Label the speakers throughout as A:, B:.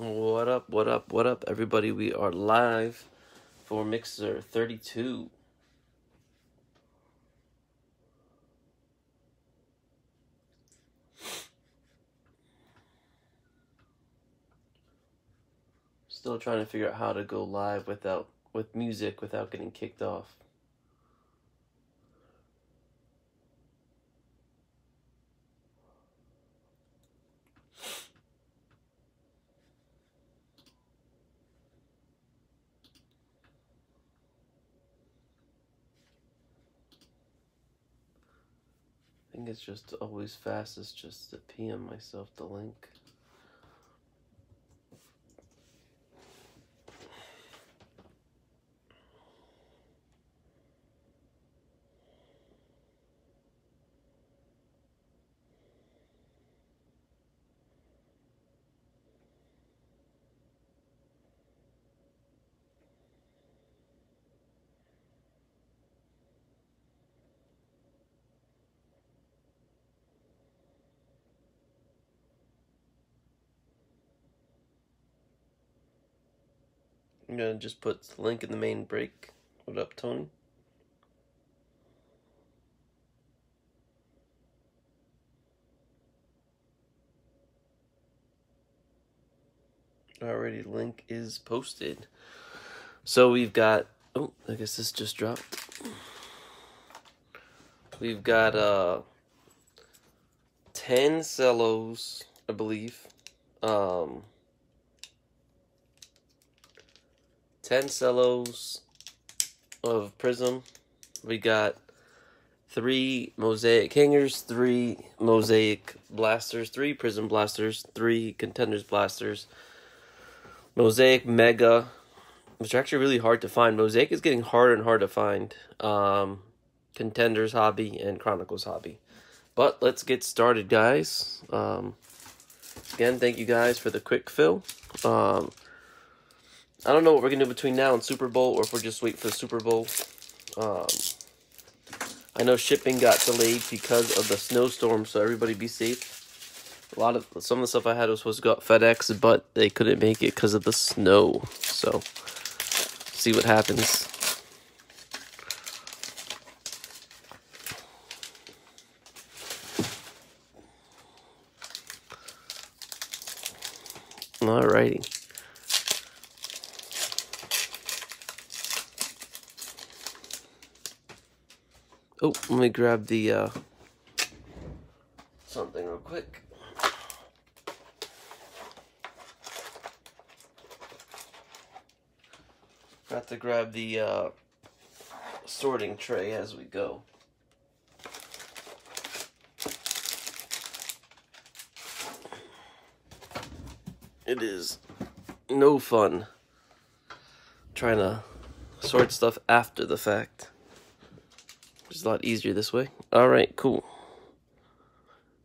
A: What up, what up, what up, everybody? We are live for Mixer 32. Still trying to figure out how to go live without with music without getting kicked off. It's just always fastest just to PM myself the link. I'm gonna just put the link in the main break. What up, Tony? Already, link is posted. So we've got. Oh, I guess this just dropped. We've got uh ten cellos, I believe. Um. 10 cellos of Prizm. We got three Mosaic Hangers, three Mosaic Blasters, three Prizm Blasters, three Contenders Blasters, Mosaic Mega, which are actually really hard to find. Mosaic is getting harder and harder to find. Um, Contenders Hobby and Chronicles Hobby. But let's get started, guys. Um, again, thank you guys for the quick fill. Um, I don't know what we're gonna do between now and Super Bowl, or if we're just wait for the Super Bowl. Um, I know shipping got delayed because of the snowstorm, so everybody be safe. A lot of some of the stuff I had was supposed to go FedEx, but they couldn't make it because of the snow. So, see what happens. Alrighty. Oh, let me grab the uh, something real quick. Got to grab the uh, sorting tray as we go. It is no fun trying to sort stuff after the fact. It's a lot easier this way. All right, cool.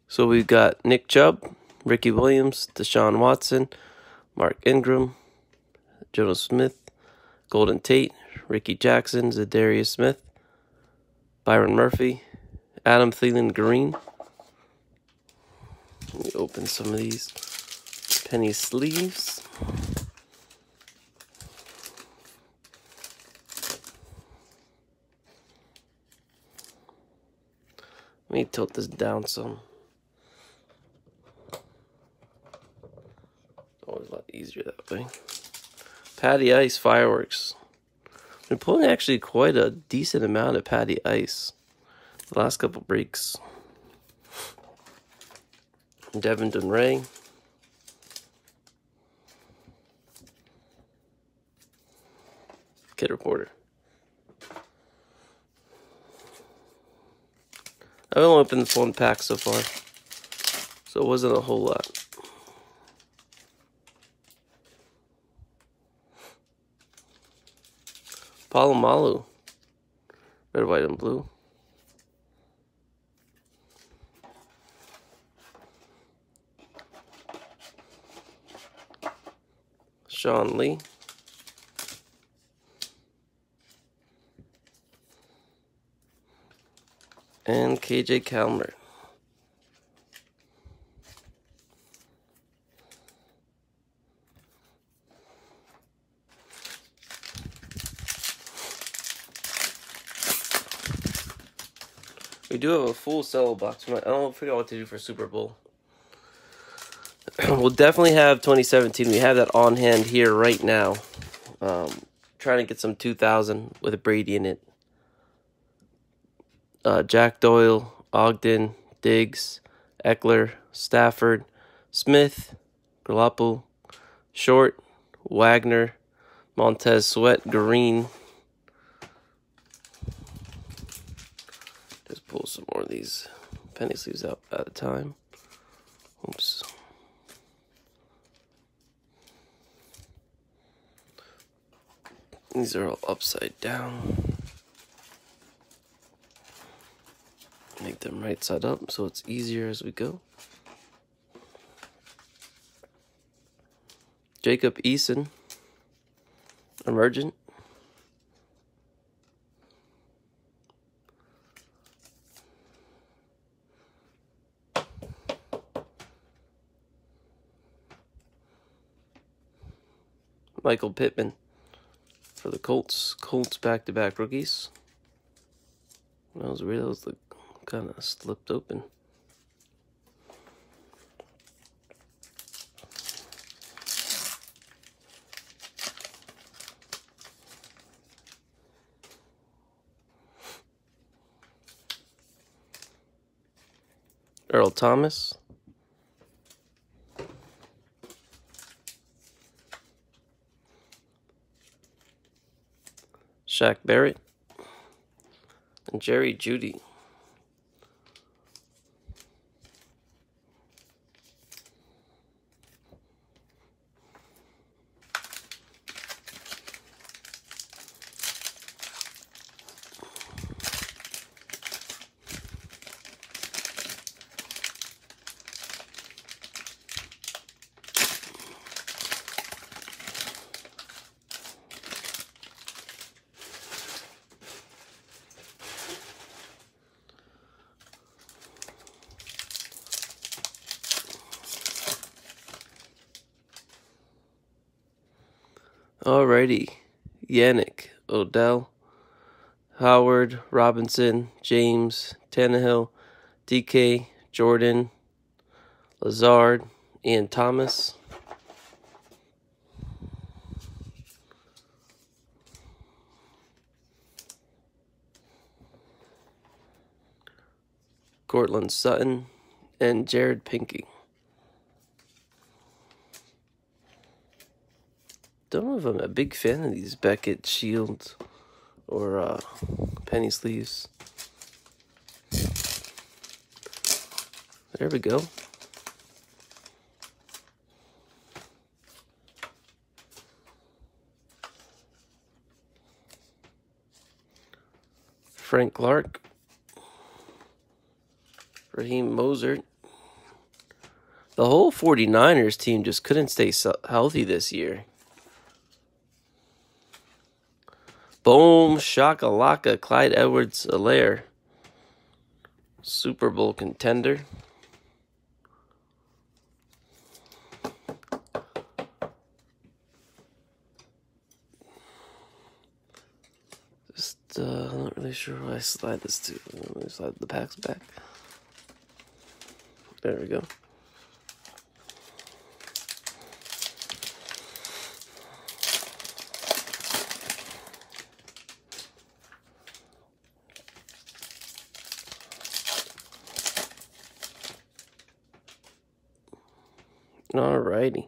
A: So we've got Nick Chubb, Ricky Williams, Deshaun Watson, Mark Ingram, Jonas Smith, Golden Tate, Ricky Jackson, Za'Darius Smith, Byron Murphy, Adam Thielen Green. Let me open some of these penny sleeves. Let me tilt this down some. Always a lot easier that way. Patty Ice Fireworks. Been pulling actually quite a decent amount of Patty Ice the last couple breaks. Devin Ray. Kid Reporter. I've only opened one pack so far, so it wasn't a whole lot. Polamalu. red, white, and blue. Sean Lee. and KJ Hamler. We do have a full cello box. I don't figure out what to do for Super Bowl. we'll definitely have 2017. We have that on hand here right now. Um, trying to get some 2000 with a Brady in it. Uh, Jack Doyle, Ogden, Diggs, Ekeler, Stafford, Smith, Garoppolo, Short, Wagner, Montez Sweat, Green. Just pull some more of these penny sleeves out at a time. Oops. These are all upside down. Make them right side up so it's easier as we go. Jacob Eason, Emergent. Michael Pittman for the Colts. Colts back-to-back rookies. That was. That was the kind of slipped open. Earl Thomas. Shaq Barrett, and Jerry Jeudy. Alrighty. Yannick, Odell, Howard, Robinson, James, Tannehill, DK, Jordan, Lazard, Ian Thomas. Courtland Sutton, and Jared Pinkney. I'm a big fan of these Beckett shields or uh, penny sleeves. There we go. Frank Clark, Raheem Mostert. The whole 49ers team just couldn't stay healthy this year. Boom, shakalaka, Clyde Edwards Helaire. Super Bowl contender. Just, uh, I'm not really sure why I slide this to. Let me slide the packs back. There we go. Alrighty.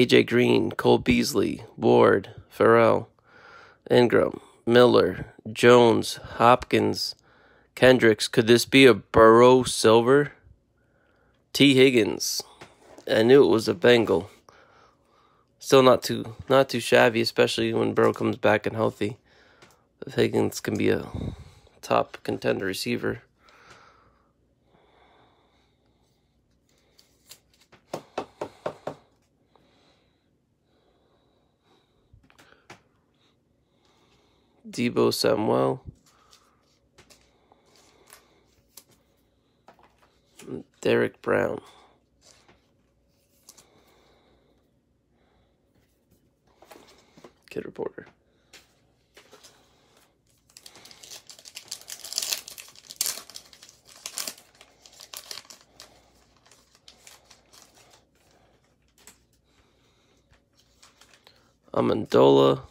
A: AJ Green, Cole Beasley, Ward, Farrell, Ingram, Miller, Jones, Hopkins, Kendricks. Could this be a Burrow Silver? T. Higgins. I knew it was a Bengal. Still not too not too shabby, especially when Burrow comes back and healthy. Higgins can be a top contender receiver. Deebo Samuel. Derek Brown. Kid Reporter. Amendola.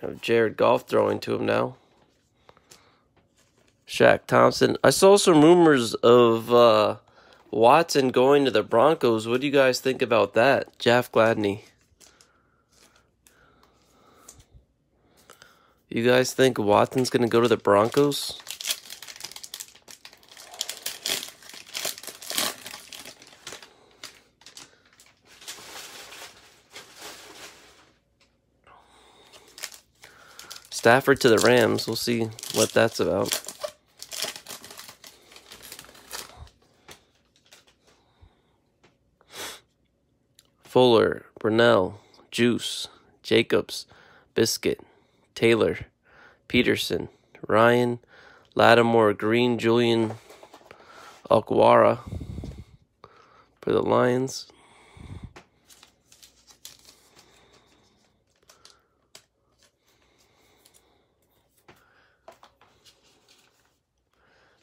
A: Have Jared Goff throwing to him now. Shaq Thompson. I saw some rumors of uh, Watson going to the Broncos. What do you guys think about that? Jeff Gladney. You guys think Watson's going to go to the Broncos? Stafford to the Rams. We'll see what that's about. Fuller, Brunell, Juice, Jacobs, Biscuit, Taylor, Peterson, Ryan, Lattimore, Green, Julian, Okwara for the Lions.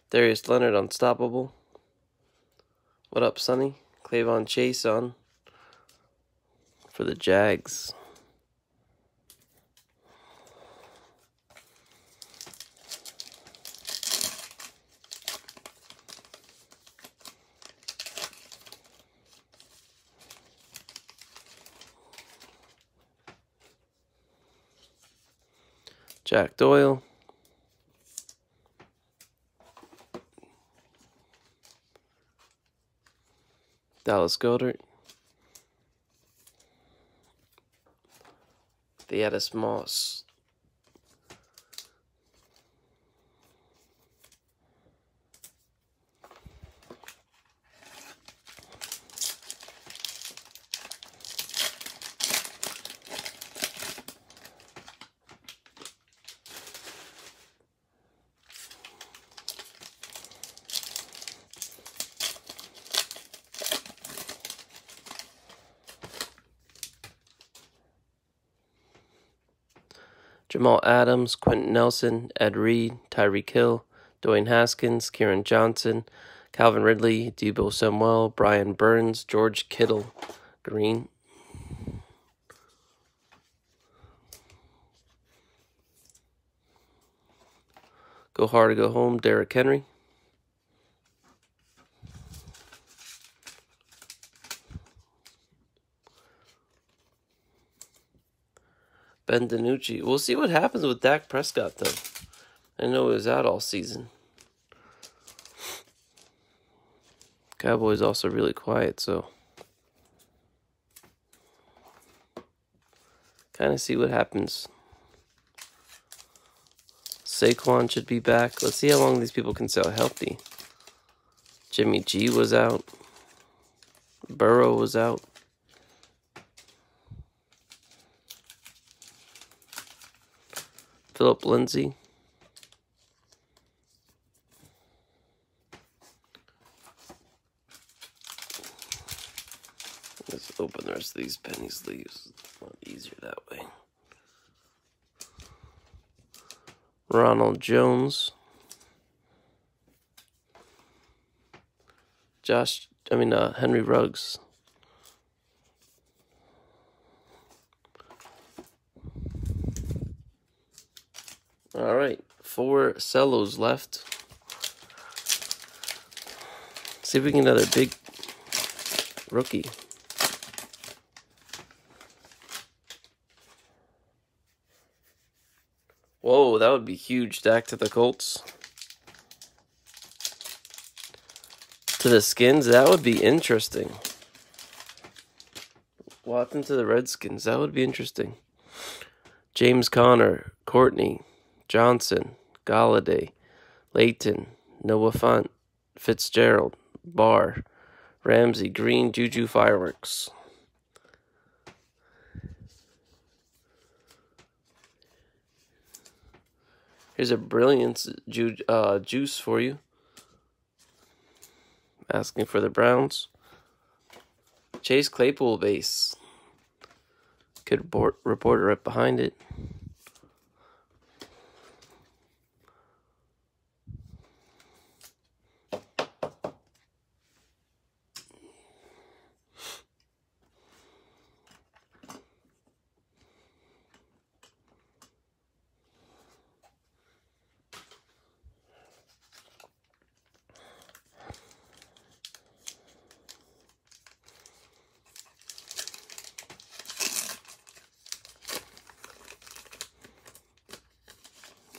A: Darius Leonard, unstoppable. What up, Sonny? K'Lavon Chaisson for the Jags. Jack Doyle. Dallas Goedert. Thaddeus Moss. Jamal Adams, Quenton Nelson, Ed Reed, Tyreek Hill, Dwayne Haskins, Kerryon Johnson, Calvin Ridley, Deebo Samuel, Brian Burns, George Kittle, Green. Go hard or go home, Derrick Henry. Ben. We'll see what happens with Dak Prescott, though. I know he was out all season. Cowboys also really quiet, so kind of see what happens. Saquon should be back. Let's see how long these people can stay healthy. Jimmy G was out. Burrow was out. Philip Lindsay. Let's open the rest of these penny sleeves. a lot easier that way. Ronald Jones. Josh, I mean, uh, Henry Ruggs. All right, four cellos left. See if we can get another big rookie. Whoa, that would be huge. Dak to the Colts. To the Skins, that would be interesting. Watson to the Redskins, that would be interesting. James Conner, Courtney, Johnson, Golladay, Layton, Noah Fant, Fitzgerald, Barr, Ramsey, Green, Juju Fireworks. Here's a brilliant ju uh, juice for you. Asking for the Browns. Chase Claypool base. Good report, reporter right behind it.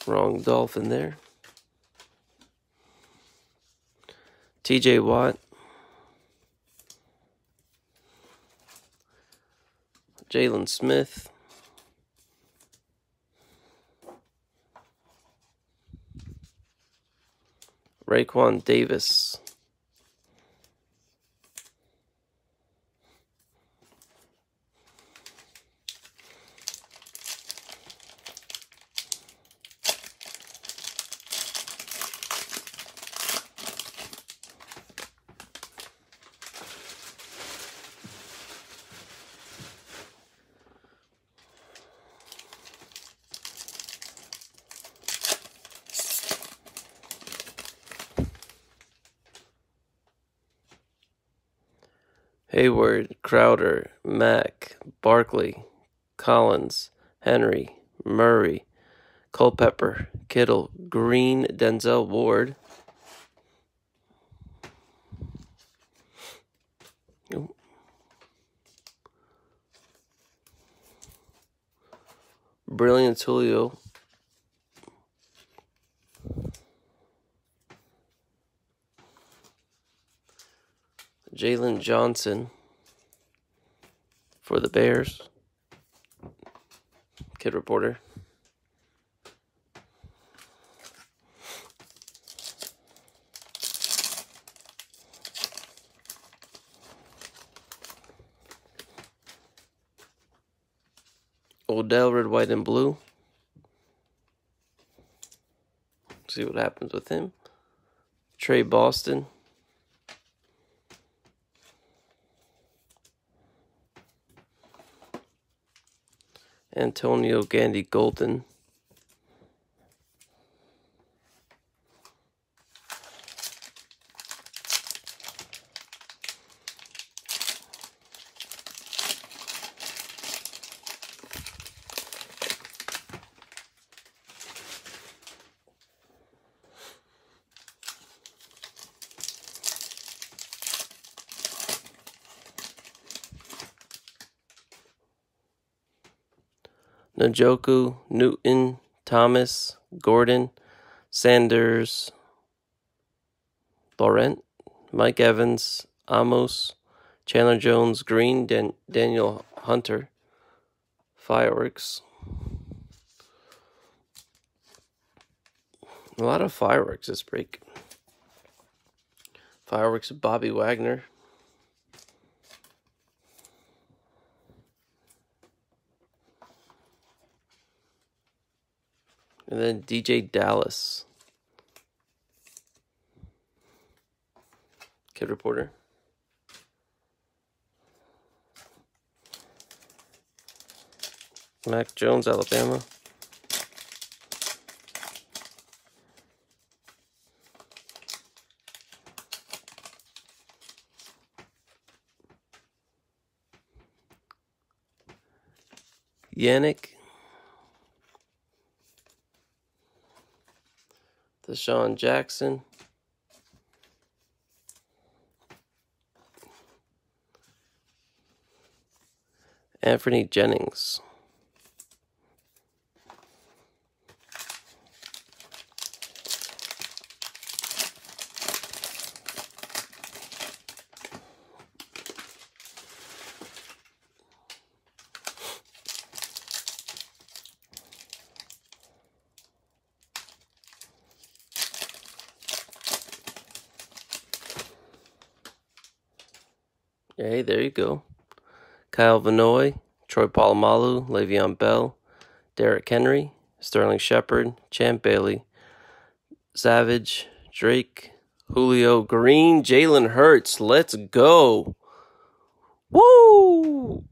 A: Wrong Dolphin there. TJ Watt. Jalen Smith. Raekwon Davis. Crowder, Mack, Barkley, Collins, Henry, Murray, Culpepper, Kittle, Green, Denzel Ward. Brilliant Julio. Jaylon Johnson for the Bears. Kid reporter. Odell, red, white, and blue. See what happens with him. Tre Boston. Antonio Gandy Golden. Njoku, Newton, Thomas, Gordon, Sanders, Laurent, Mike Evans, Amos, Chandler Jones, Green, Dan- Danielle Hunter, Fireworks. A lot of fireworks this break. Fireworks, Bobby Wagner. And then DJ Dallas. Kid Reporter. Mac Jones, Alabama. Yannick DeSean Jackson. Anthony Jennings. Hey, there you go. Kyle Van Noy, Troy Polamalu, Le'Veon Bell, Derrick Henry, Sterling Shepard, Champ Bailey, Savage, Drake, Julio Green, Jalen Hurts. Let's go. Woo!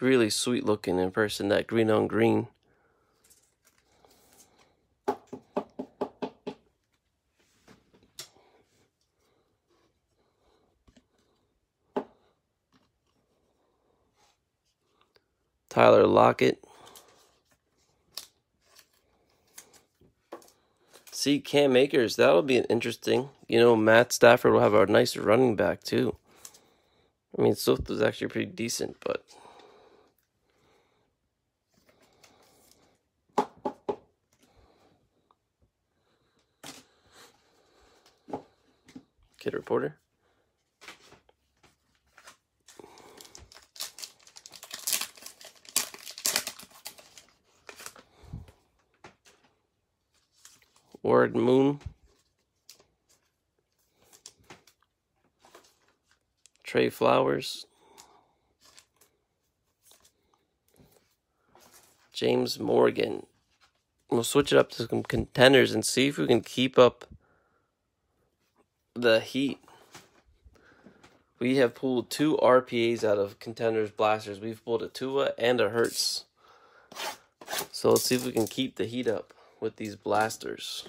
A: Really sweet looking in person, that green on green. Tyler Lockett. See Cam Akers. That'll be an interesting. You know, Matt Stafford will have a nice running back, too. I mean, Swift was actually pretty decent, but. Kid Reporter. Moon. Trey Flowers. James Morgan. We'll switch it up to some contenders and see if we can keep up the heat. We have pulled two RPAs out of contenders blasters. We've pulled a Tua and a Hurts. So let's see if we can keep the heat up with these blasters.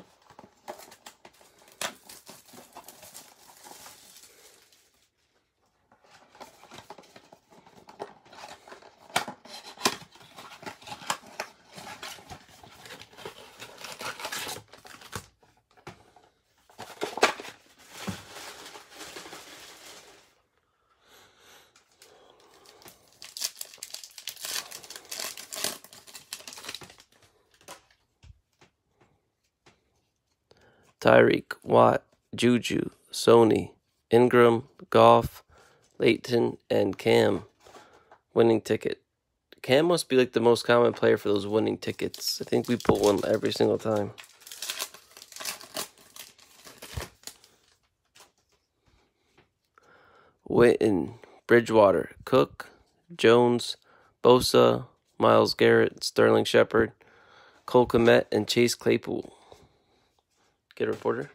A: Tyreek, Watt, Juju, Sony, Ingram, Goff, Leighton, and Cam. Winning ticket. Cam must be like the most common player for those winning tickets. I think we pull one every single time. Witten, Bridgewater, Cook, Jones, Bosa, Myles Garrett, Sterling Shepard, Cole Kmet, and Chase Claypool. Get a reporter.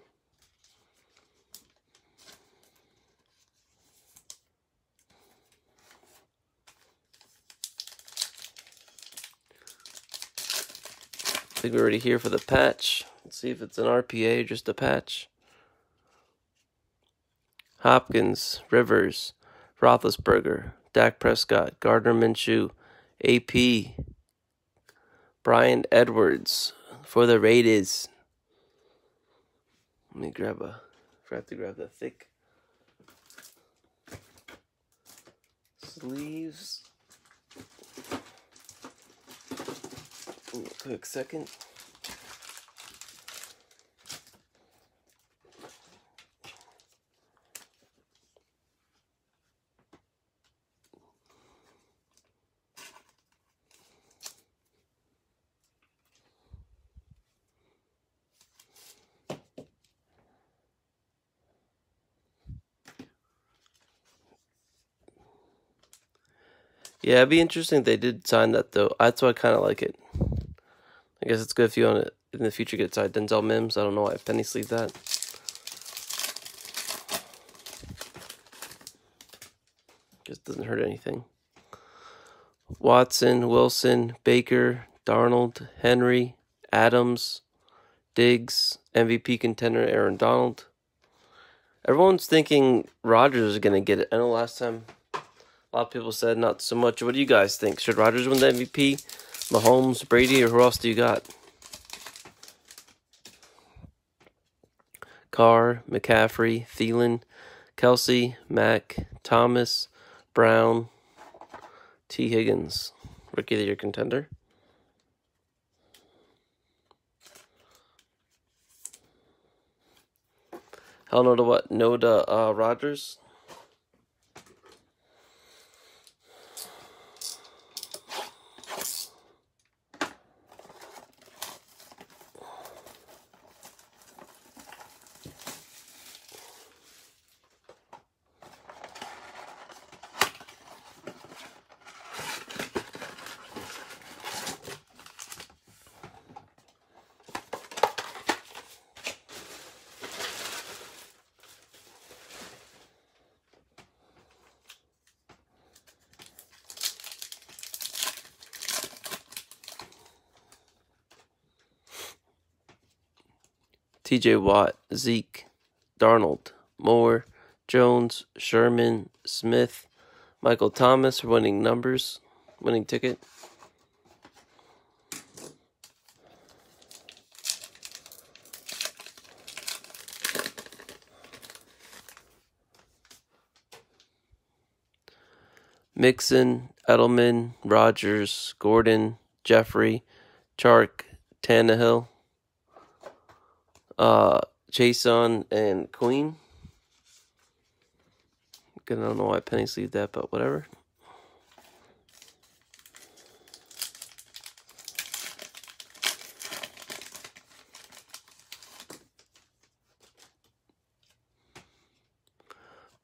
A: I think we're already here for the patch. Let's see if it's an RPA just a patch. Hopkins, Rivers, Roethlisberger, Dak Prescott, Gardner Minshew, AP, Bryan Edwards for the Raiders. Let me grab a. Forgot to grab the thick sleeves. Quick second. Yeah, it'd be interesting if they did sign that though. That's why I kind of like it. I guess it's good if you want to in the future get signed Denzel Mims. I don't know why penny sleeve that. Just doesn't hurt anything. Watson, Wilson, Baker, Darnold, Henry, Adams, Diggs, MVP contender Aaron Donald. Everyone's thinking Rodgers is going to get it. I know last time a lot of people said not so much. What do you guys think? Should Rodgers win the MVP? Mahomes, Brady, or who else do you got? Carr, McCaffrey, Thielen, Kelce, Mack, Thomas, Brown, T. Higgins. Rookie of the Year contender. Hell no to what? No to uh, Rodgers? TJ Watt, Zeke, Darnold, Moore, Jones, Sherman, Smith, Michael Thomas winning numbers, winning ticket. Mixon, Edelman, Rodgers, Gordon, Jeffery, Chark, Tannehill uh, Jason and Queen. I don't know why penny sleeve that, but whatever.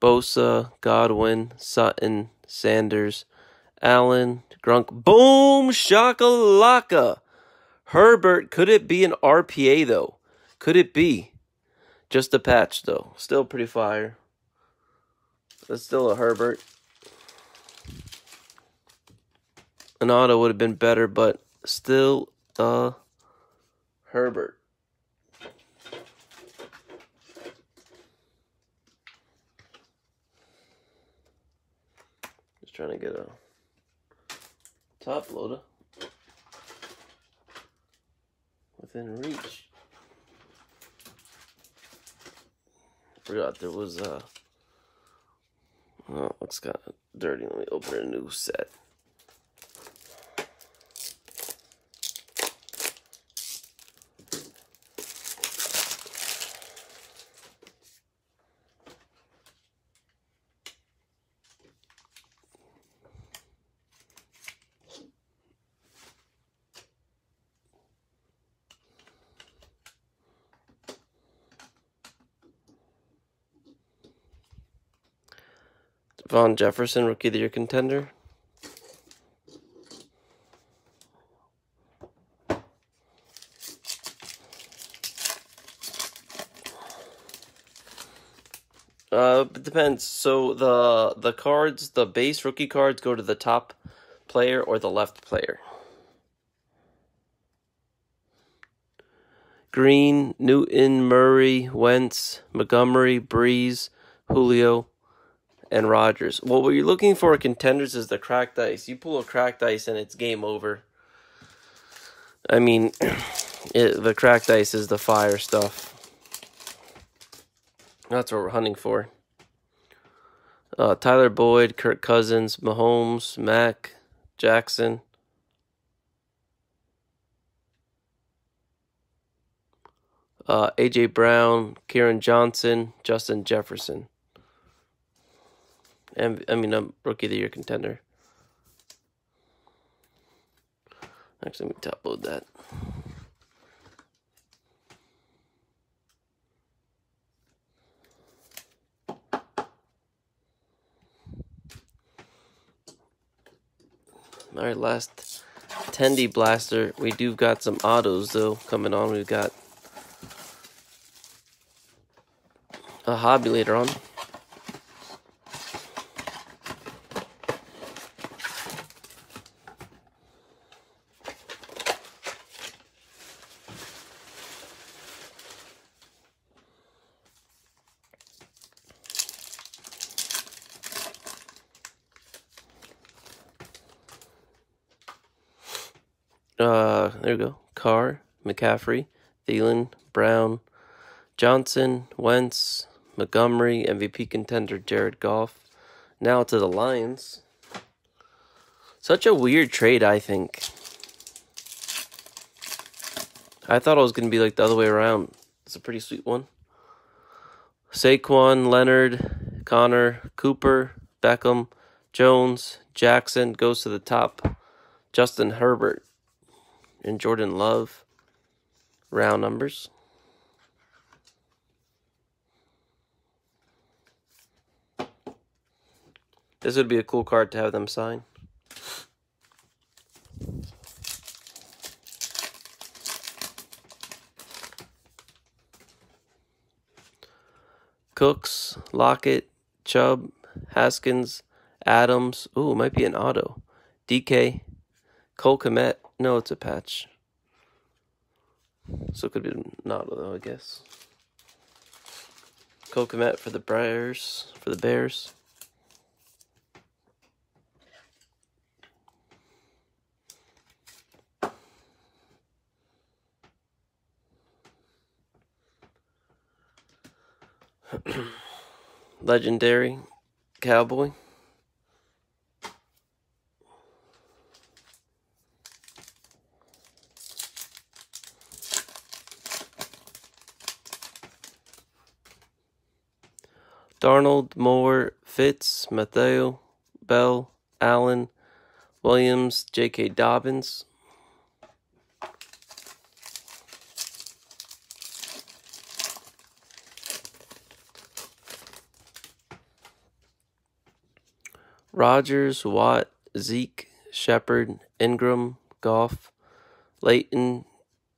A: Bosa, Godwin, Sutton, Sanders, Allen, Gronk. Boom! Shakalaka! Herbert, could it be an RPA though? Could it be? Just a patch though. Still pretty fire. That's still a Herbert. An auto would have been better, but still a Herbert. Just trying to get a top loader within reach. Forgot there was uh oh looks kinda dirty. Let me open a new set. Van Jefferson, rookie of the year contender. Uh, it depends. So the the cards, the base rookie cards, go to the top player or the left player. Green, Newton, Murray, Wentz, Montgomery, Brees, Julio, and Rodgers. Well, what you're looking for contenders is the cracked ice. You pull a cracked ice and it's game over. I mean, it, the cracked ice is the fire stuff. That's what we're hunting for. Uh, Tyler Boyd, Kirk Cousins, Mahomes, Mack, Jackson. Uh, AJ Brown, Kerryon Johnson, Justin Jefferson. I mean, I'm rookie of the year contender. Actually, let me top load that. All right, last Tendy Blaster. We do got some autos though coming on. We've got a hobby later on. Uh, there we go. Carr, McCaffrey, Thielen, Brown, Johnson, Wentz, Montgomery, MVP contender Jared Goff. Now to the Lions. Such a weird trade, I think. I thought it was going to be like the other way around. It's a pretty sweet one. Saquon, Leonard, Connor, Cooper, Beckham, Jones, Jackson goes to the top. Justin Herbert and Jordan Love. Round numbers. This would be a cool card to have them sign. Cooks, Lockett, Chubb, Haskins, Adams. Ooh, might be an auto. DK, Cole Kmet. No, it's a patch. So it could be not though, I guess. Cole Kmet for the Bears. For the Bears. Legendary Cowboy. Darnold, Moore, Fitz, Matthew, Bell, Allen, Williams, J.K. Dobbins. Rodgers, Watt, Zeke, Shepard, Ingram, Goff, Leighton,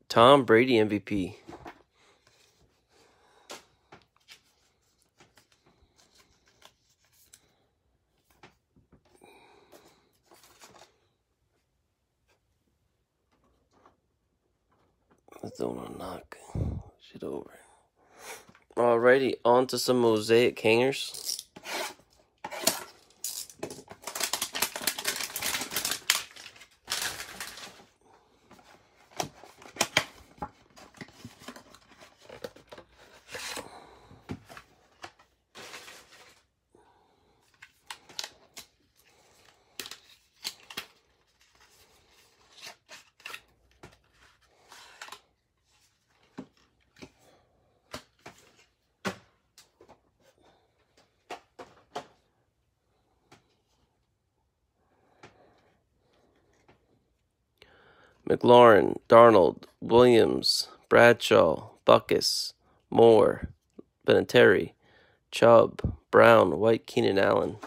A: Tom Brady MVP. I don't want to knock shit over. Alrighty, on to some mosaic hangers. McLaurin, Darnold, Williams, Bradshaw, Butkus, Moore, Vinatieri, Chubb, Brown, White, Keenan Allen.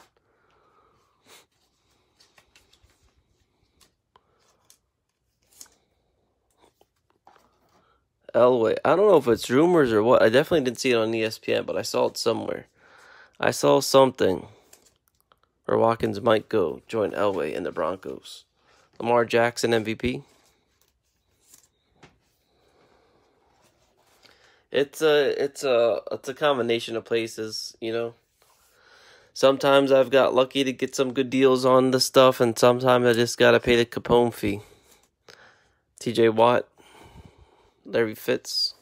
A: Elway. I don't know if it's rumors or what. I definitely didn't see it on ESPN, but I saw it somewhere. I saw something where Watkins might go join Elway in the Broncos. Lamar Jackson MVP. It's a it's a it's a combination of places, you know. Sometimes I've got lucky to get some good deals on the stuff, and sometimes I just gotta pay the Capone fee. T.J. Watt, Larry Fitz,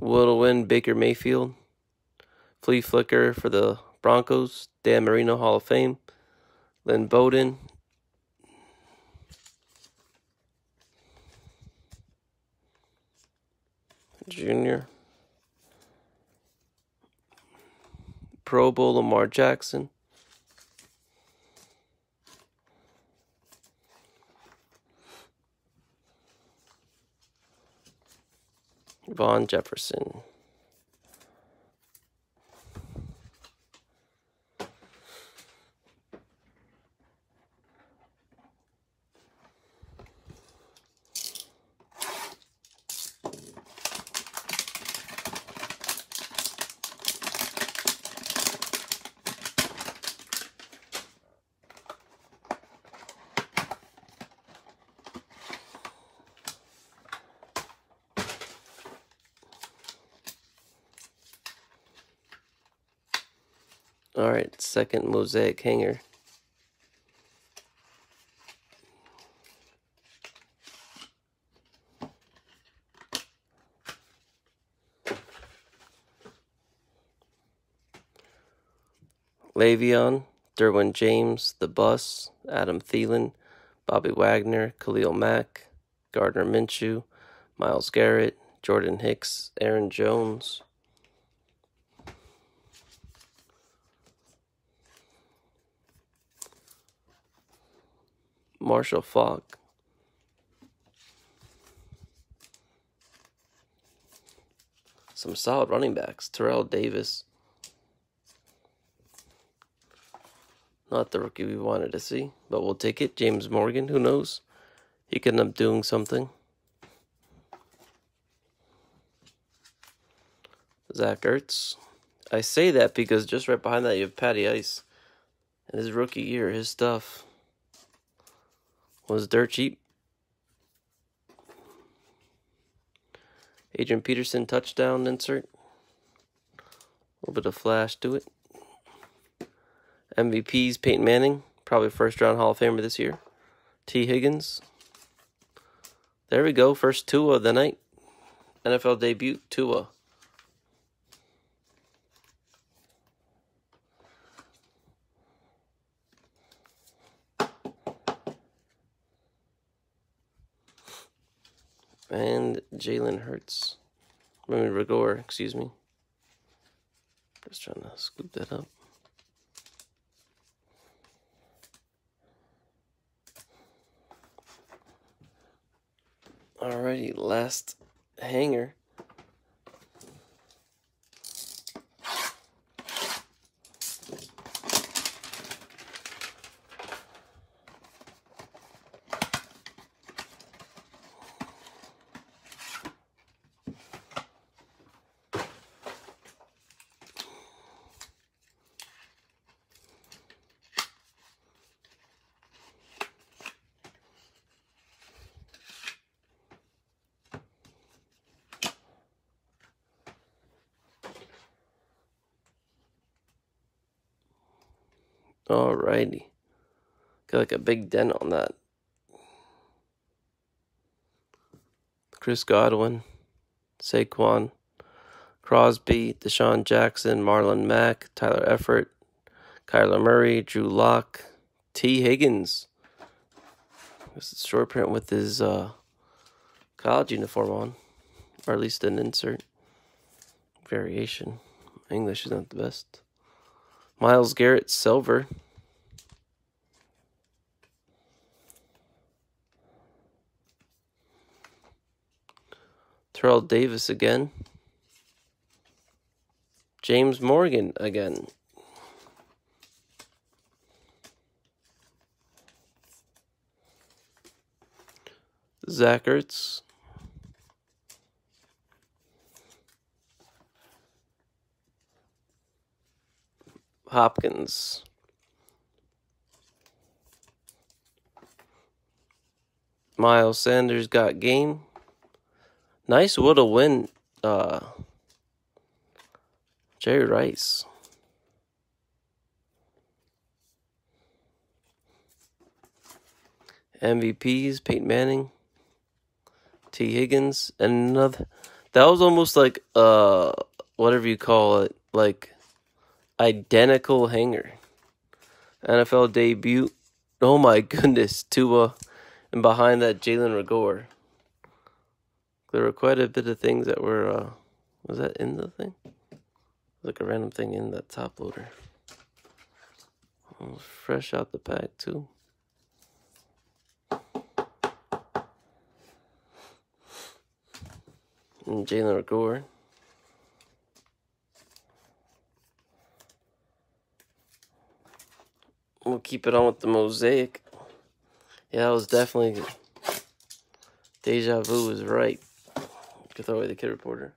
A: Will win Baker Mayfield, Flea Flicker for the Broncos, Dan Marino Hall of Fame, Lynn Bowden, Jr. Pro Bowl Lamar Jackson. Van Jefferson. All right, second mosaic hanger. Le'Veon, Derwin James, The Bus, Adam Thielen, Bobby Wagner, Khalil Mack, Gardner Minshew, Myles Garrett, Jordan Hicks, Aaron Jones. Marshall Faulk. Some solid running backs. Terrell Davis. Not the rookie we wanted to see, but we'll take it. James Morgan, who knows? He could end up doing something. Zach Ertz. I say that because just right behind that you have Patty Ice. In his rookie year, his stuff was dirt cheap. Adrian Peterson touchdown insert. A little bit of flash to it. MVPs Peyton Manning, probably first round Hall of Famer this year. Tee Higgins. There we go, first Tua of the night. NFL debut, Tua. And Jalen Hurts. I Reagor, excuse me. Just trying to scoop that up. Alrighty, last hanger. Alrighty. Got like a big dent on that. Chris Godwin, Saquon, Crosby, DeSean Jackson, Marlon Mack, Tyler Eifert, Kyler Murray, Drew Lock, Tee Higgins. This is short print with his uh, college uniform on, or at least an insert variation. English is not the best. Myles Garrett, silver. Terrell Davis again. James Morgan again. Zach Ertz. Hopkins. Miles Sanders got game. Nice win uh Jerry Rice. MVPs, Peyton Manning, Tee Higgins, and another that was almost like uh whatever you call it, like identical hanger. NFL debut. Oh my goodness, Tua, and behind that Jalen Reagor. There were quite a bit of things that were. Uh, was that in the thing? Like a random thing in that top loader. Oh, fresh out the pack too. And Jalen Reagor. We'll keep it on with the mosaic. Yeah, that was definitely deja vu was right. Could throw away the kid reporter.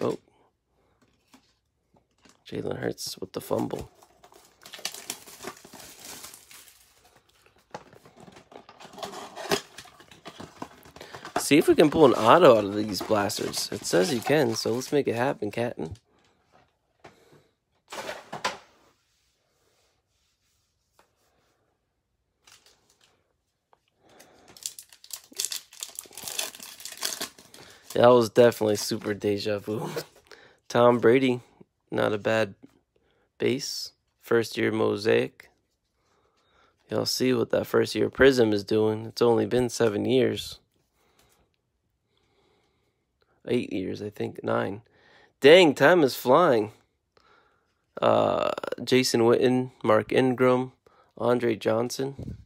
A: Oh. Jalen Hurts with the fumble. See if we can pull an auto out of these blasters. It says you can, so let's make it happen, Catton. That was definitely super deja vu. Tom Brady, not a bad base. First year mosaic. Y'all see what that first year Prizm is doing. It's only been seven years. Eight years, I think. Nine. Dang, time is flying. Uh, Jason Witten, Mark Ingram, Andre Johnson.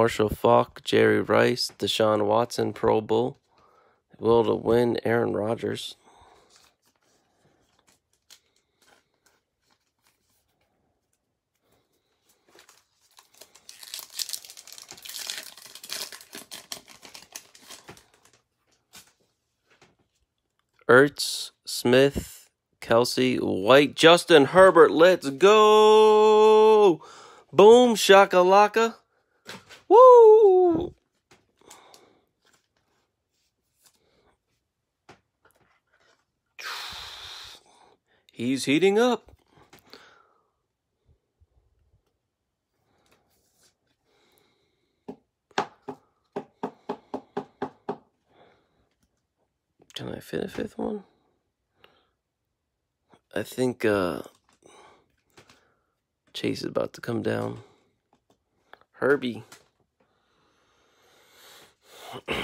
A: Marshall Faulk, Jerry Rice, Deshaun Watson, Pro Bowl. Will to win, Aaron Rodgers. Ertz, Smith, Kelce, White, Justin Herbert. Let's go! Boom, shakalaka. Woo! He's heating up. Can I fit a fifth one? I think uh, Chase is about to come down. Herbie.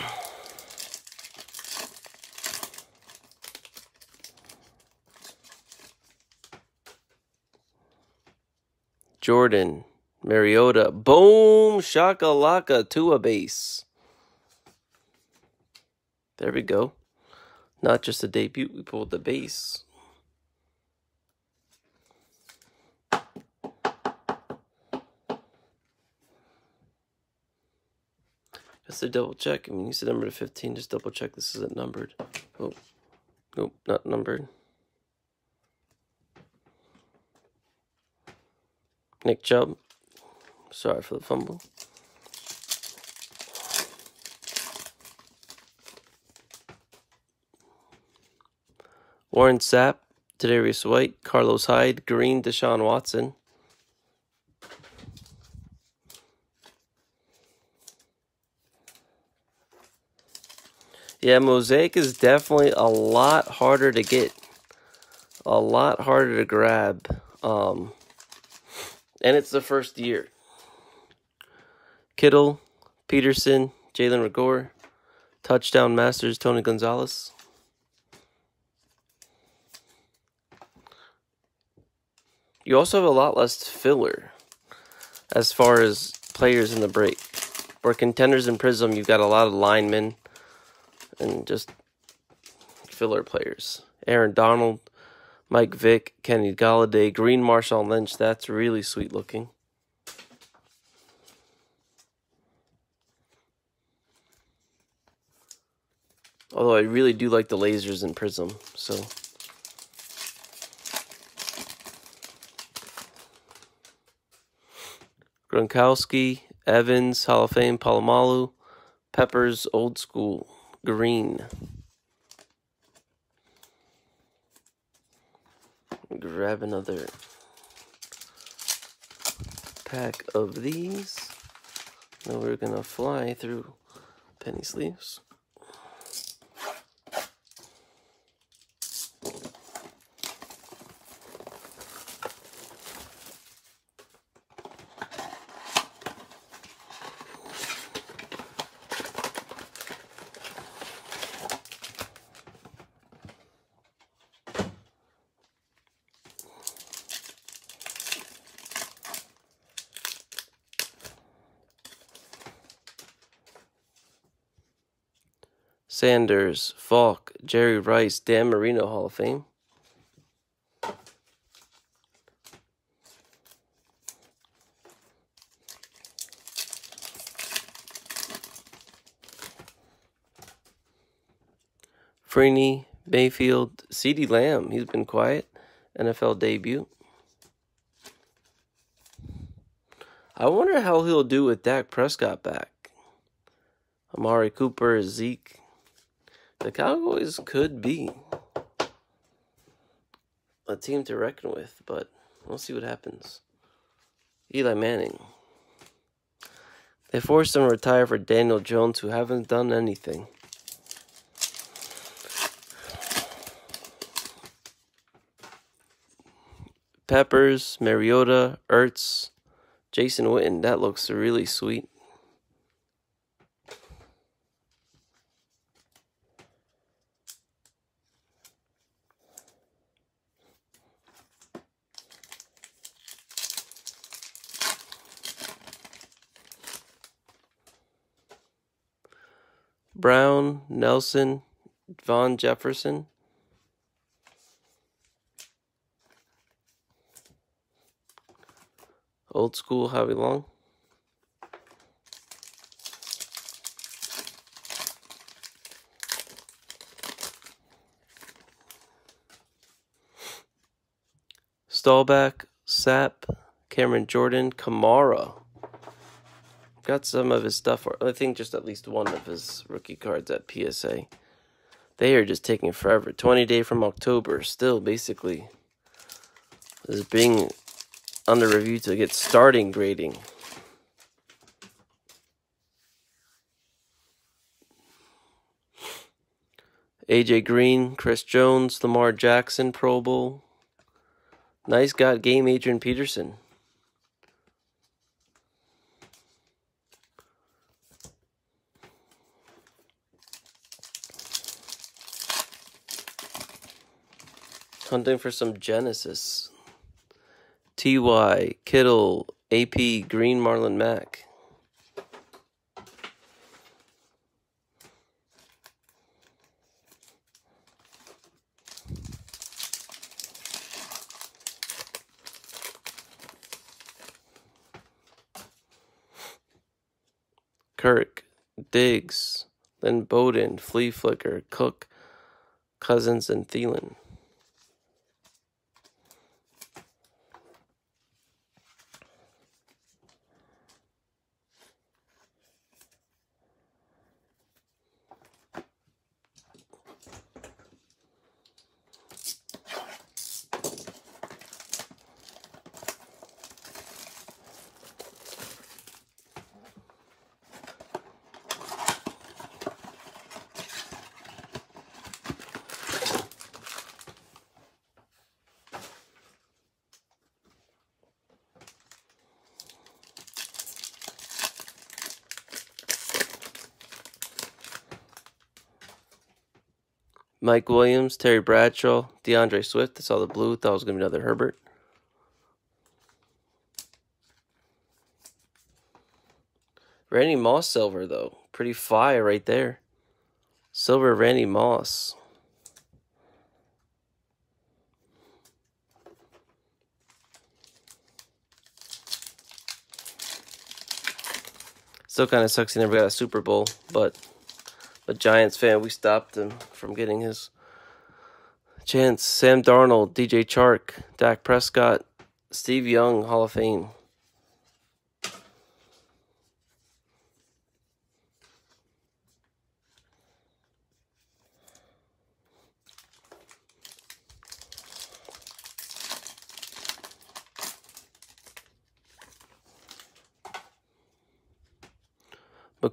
A: Jordan, Mariota, boom, shakalaka to a base. There we go. Not just a debut, we pulled the base. Just to double check, I mean, you said number to 15, just double check this isn't numbered. Oh, nope, not numbered. Nick Chubb. Sorry for the fumble. Warren Sapp, Tre'Davious White, Carlos Hyde, Green, Deshaun Watson. Yeah, Mosaic is definitely a lot harder to get. A lot harder to grab. Um, and it's the first year. Kittle, Peterson, Jalen Reagor, touchdown masters Tony Gonzalez. You also have a lot less filler as far as players in the break. For contenders in Prizm, you've got a lot of linemen and just filler players. Aaron Donald, Mike Vick, Kenny Golladay, Green Marshawn Lynch. That's really sweet looking. Although I really do like the lasers in Prizm, so. Gronkowski, Evans, Hall of Fame, Polamalu, Peppers, Old School, Green. grab another pack of these. Now we're gonna fly through penny sleeves. Sanders, Faulk, Jerry Rice, Dan Marino Hall of Fame. Freeney, Mayfield, CeeDee Lamb. He's been quiet. NFL debut. I wonder how he'll do with Dak Prescott back. Amari Cooper, Zeke. The Cowboys could be a team to reckon with, but we'll see what happens. Eli Manning. They forced him to retire for Daniel Jones, who haven't done anything. Peppers, Mariota, Ertz, Jason Witten. That looks really sweet. Brown, Nelson, Van Jefferson. Old school Howie Long. Staubach, Sapp, Cameron Jordan, Kamara got some of his stuff, or I think just at least one of his rookie cards at PSA. They are just taking forever. 20 day from October, still basically is being under review to get starting grading. AJ Green, Chris Jones, Lamar Jackson, Pro Bowl. Nice got game, Adrian Peterson. Hunting for some Genesis. TY, Kittle, AP, Green, Marlon Mack. Kirk, Diggs, then Bowden, Flea Flicker, Cook, Cousins, and Thielen. Mike Williams, Terry Bradshaw, DeAndre Swift. I saw the blue. Thought it was going to be another Herbert. Randy Moss silver, though. Pretty fire right there. Silver Randy Moss. Still kind of sucks he never got a Super Bowl, but a Giants fan, we stopped him from getting his chance. Sam Darnold, DJ Chark, Dak Prescott, Steve Young, Hall of Fame.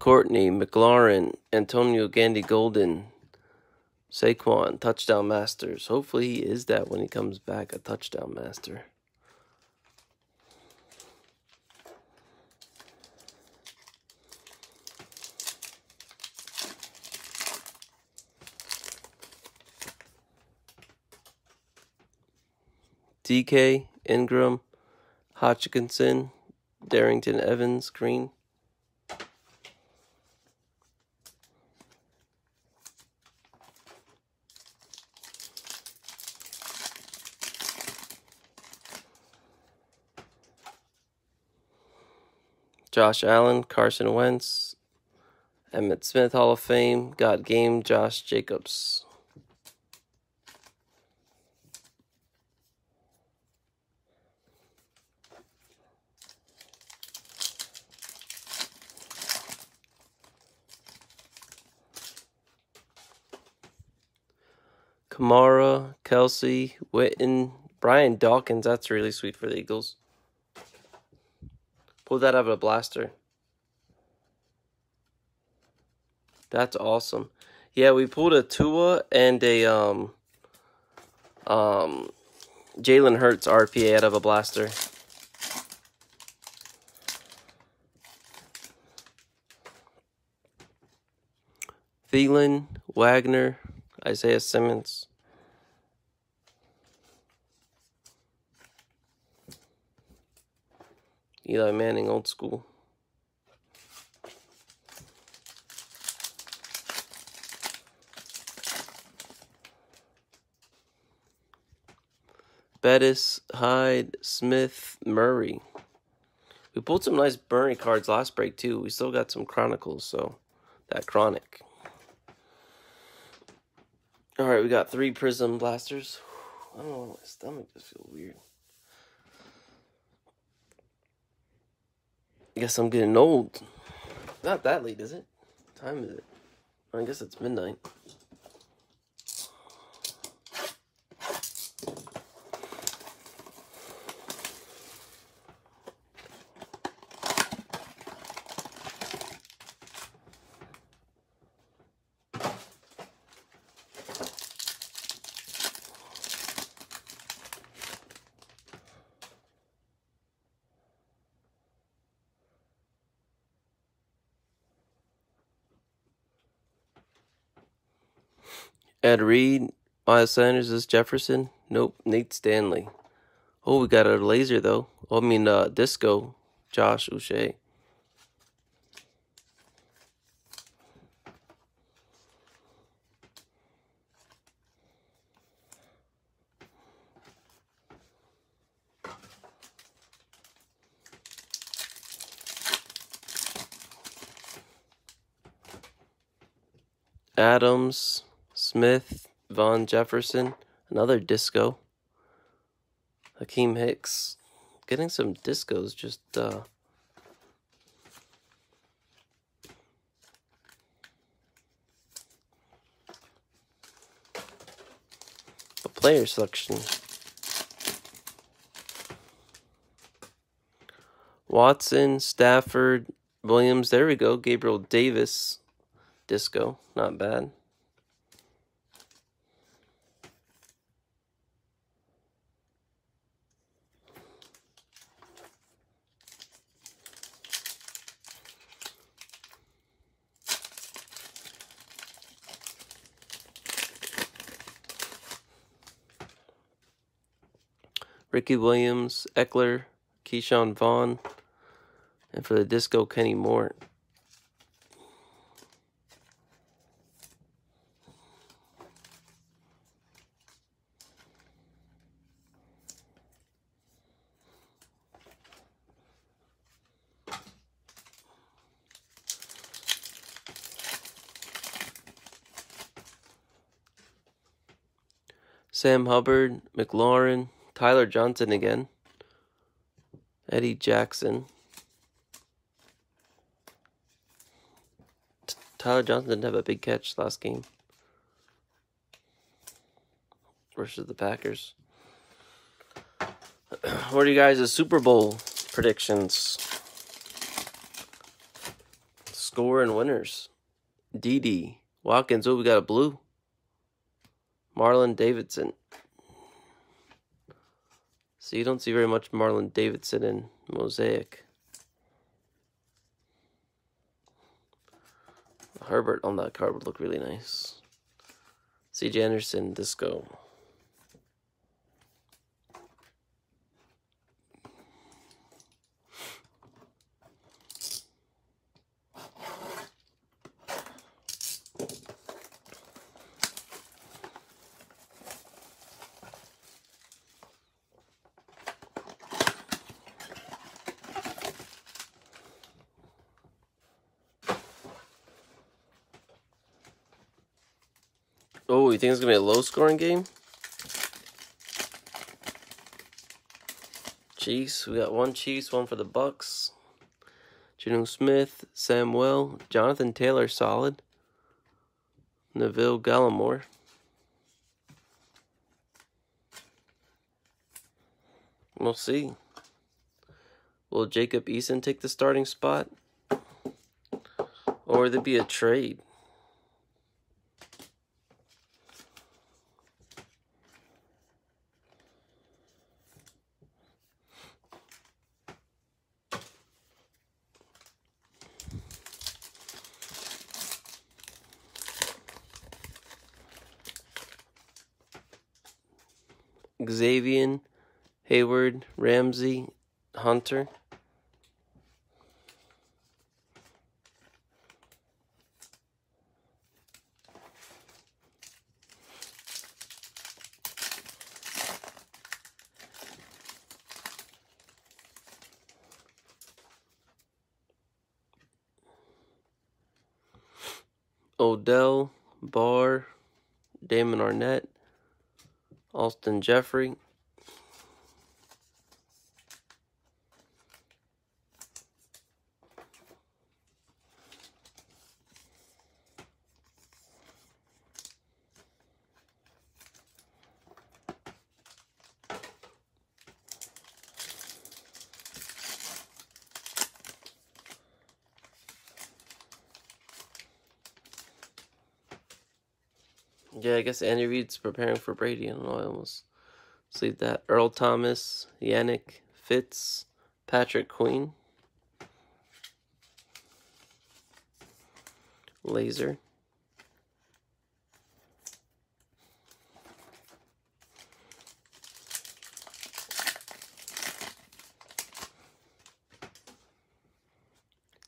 A: McCourtney, McLaurin, Antonio Gandy Golden, Saquon, touchdown masters. Hopefully he is that when he comes back, a touchdown master. DK, Ingram, Hockenson, Darrynton Evans, Green. Josh Allen, Carson Wentz, Emmitt Smith Hall of Fame, got game, Josh Jacobs. Kamara, Kelce, Witten, Brian Dawkins. That's really sweet for the Eagles. Pull that out of a blaster. That's awesome. Yeah, we pulled a Tua and a um um Jalen Hurts RPA out of a blaster. Thielen, Wagner, Isaiah Simmons. Eli Manning, old school. Bettis, Hyde, Smith, Murray. We pulled some nice Murray cards last break too. We still got some Chronicles, so that Chronic. All right, we got three Prizm blasters. I don't know, my stomach just feels weird. I guess I'm getting old. Not that late, is it? What time is it? I guess it's midnight. Ed Reed, Miles Sanders is Jefferson. Nope, Nate Stanley. Oh, we got a laser though. Oh, I mean, uh, disco. Josh Uche. Adams, Smith, Van Jefferson, another disco. Hakeem Hicks. Getting some discos just uh a player selection. Watson, Stafford, Williams, there we go. Gabriel Davis, disco, not bad. Ricky Williams, Ekeler, Ke'Shawn Vaughn, and for the disco, Kenny Moore. Sam Hubbard, McLaurin, Tyler Johnson again. Eddie Jackson. Tyler Johnson didn't have a big catch last game versus the Packers. what are you guys' Super Bowl predictions? Score and winners. DD. Watkins. Oh, we got a blue. Marlon Davidson. So you don't see very much Marlon Davidson in Mosaic. Herbert on that card would look really nice. C.J. Anderson, Disco. Think it's gonna be a low scoring game? Chiefs, we got one Chiefs, one for the Bucks. Geno Smith, Samuel, Jonathan Taylor, solid. Neville Gallimore. We'll see. Will Jacob Eason take the starting spot? Or there be a trade? Xavier, Hayward, Ramsey, Hunter. Odell, Barr, Damon Arnette, Austin Jeffery. guess Andy Reid's preparing for Brady. and I almost sleep that. Earl Thomas, Yannick Fitz, Patrick Queen. Laser.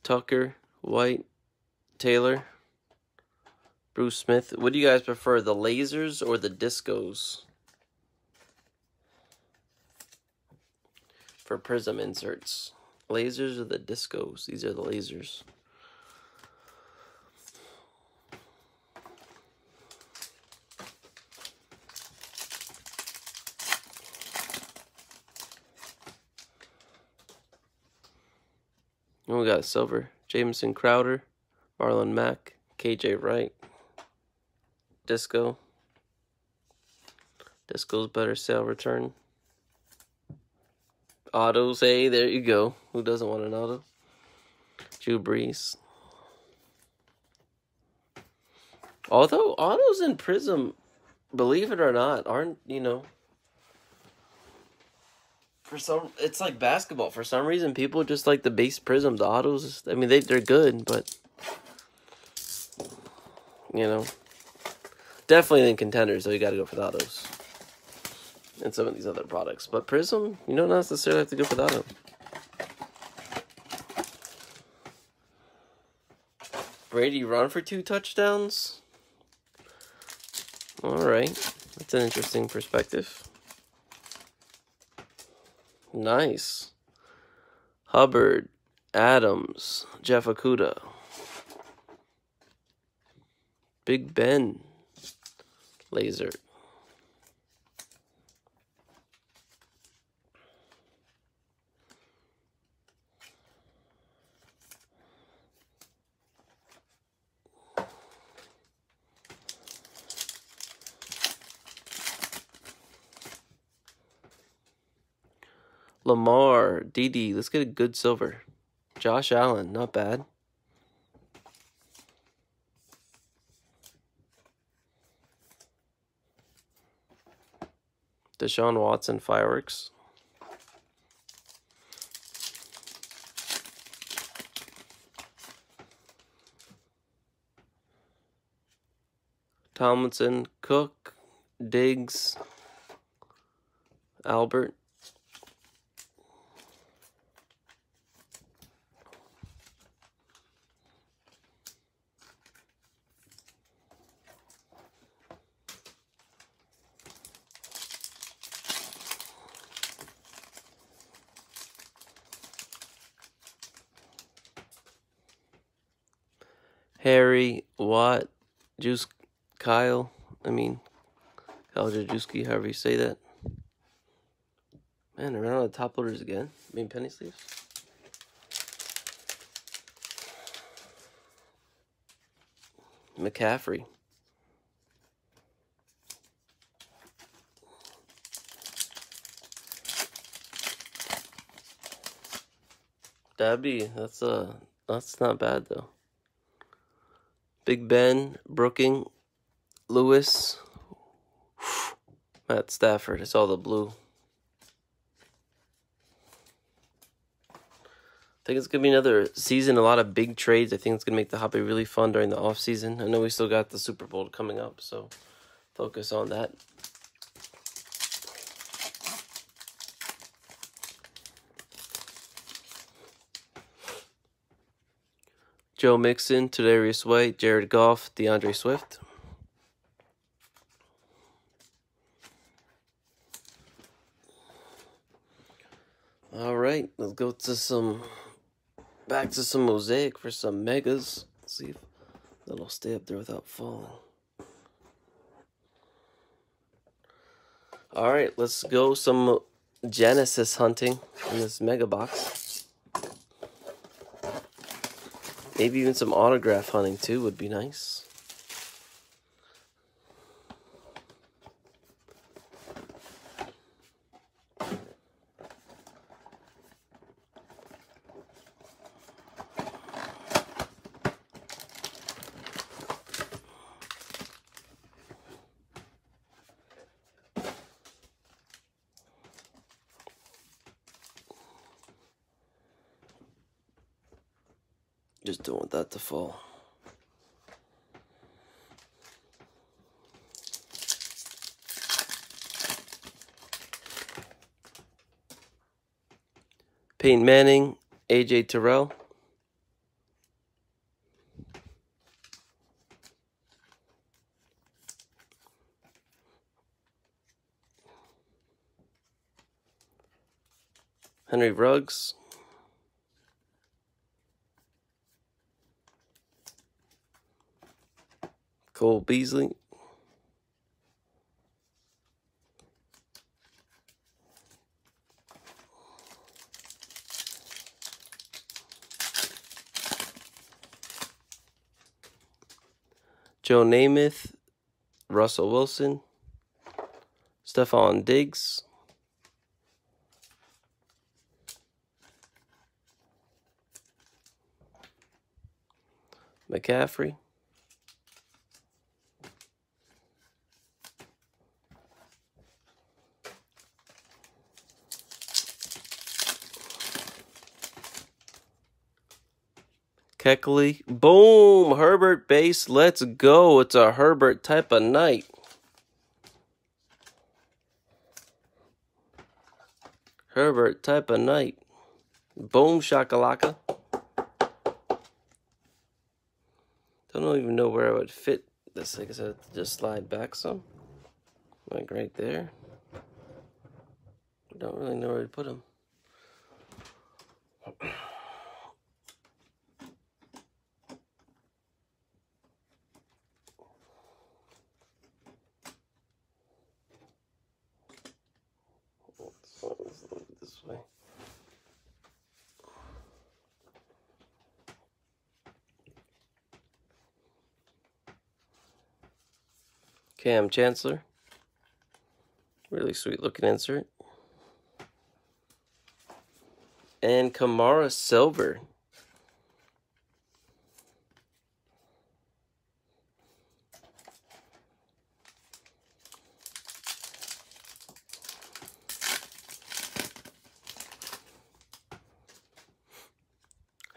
A: Tucker, White, Taylor. Bruce Smith. What do you guys prefer, the lasers or the discos? For Prizm inserts. Lasers or the discos? These are the lasers. And we got silver. Jameson Crowder, Marlon Mack, KJ Wright, Disco. Disco's better sale return. Autos, hey, there you go. Who doesn't want an auto? Drew Brees. Although autos in Prizm, believe it or not, aren't, you know, for some it's like basketball for some reason people just like the base Prizm the autos i mean they, they're good but you know definitely in contenders though you got to go for the autos. And some of these other products. But Prizm you don't necessarily have to go for auto. Brady run for two touchdowns? All right that's an interesting perspective. Nice. Hubbard, Adams, Jeff Okudah. Big Ben, Laser. Lamar, DD, let's get a good silver. Josh Allen, not bad. Deshaun Watson, fireworks. Tomlinson, Cook, Diggs, Albert. Harry, Watt, Juice, Kyle. I mean, Kyle Jajewski, however you say that. Man, I ran out of top loaders again. I mean, penny sleeves. McCaffrey. That'd be that's uh that's not bad though. Big Ben, Brooking, Lewis, Matt Stafford. It's all the blue. I think it's going to be another season, a lot of big trades. I think it's going to make the hobby really fun during the off season. I know we still got the Super Bowl coming up, so focus on that. Joe Mixon, Tre'Davious White, Jared Goff, DeAndre Swift. All right, let's go to some back to some mosaic for some megas. Let's see if that'll stay up there without falling. All right, let's go some Genesis hunting in this mega box. Maybe even some autograph hunting too would be nice. Just don't want that to fall. Peyton Manning, AJ Terrell. Henry Ruggs. Cole Beasley. Joe Namath, Russell Wilson, Stefon Diggs, McCaffrey, Keckley. Boom! Herbert base. Let's go. It's a Herbert type of night. Herbert type of night. Boom shakalaka. Don't even know where I would fit this. I guess I have to just slide back some. Like right there. Don't really know where to put them. this way. Kam Chancellor. Really sweet looking insert. And Kamara Silver.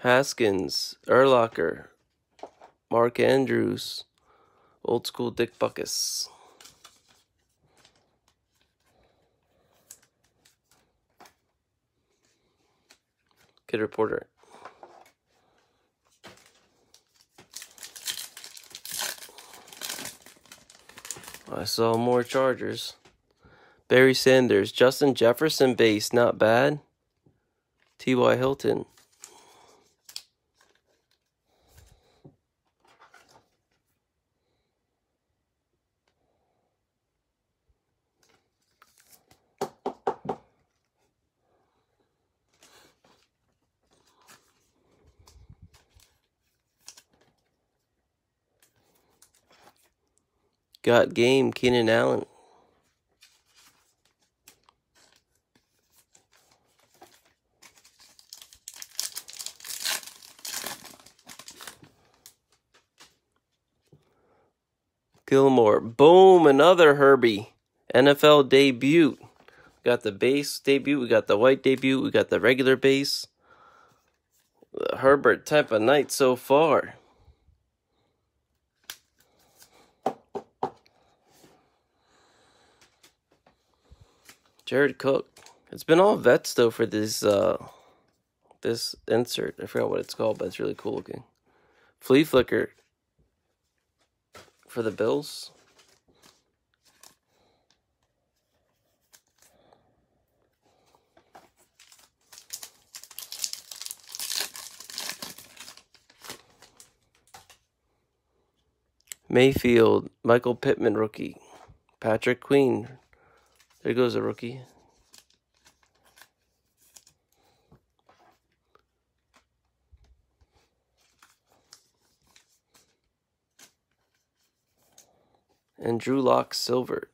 A: Haskins, Urlacher, Mark Andrews, Old School Dick Butkus. Kid Reporter. I saw more Chargers. Barry Sanders, Justin Jefferson base, not bad. T.Y. Hilton. Got game, Keenan Allen. Gilmore. Boom, another Herbie. NFL debut. Got the base debut. We got the white debut. We got the regular base. Herbert type of night so far. Jared Cook. It's been all vets though for this uh this insert. I forgot what it's called, but it's really cool looking. Flea flicker for the Bills. Mayfield, Michael Pittman rookie, Patrick Queen, there goes a rookie. And Drew Lock Silver.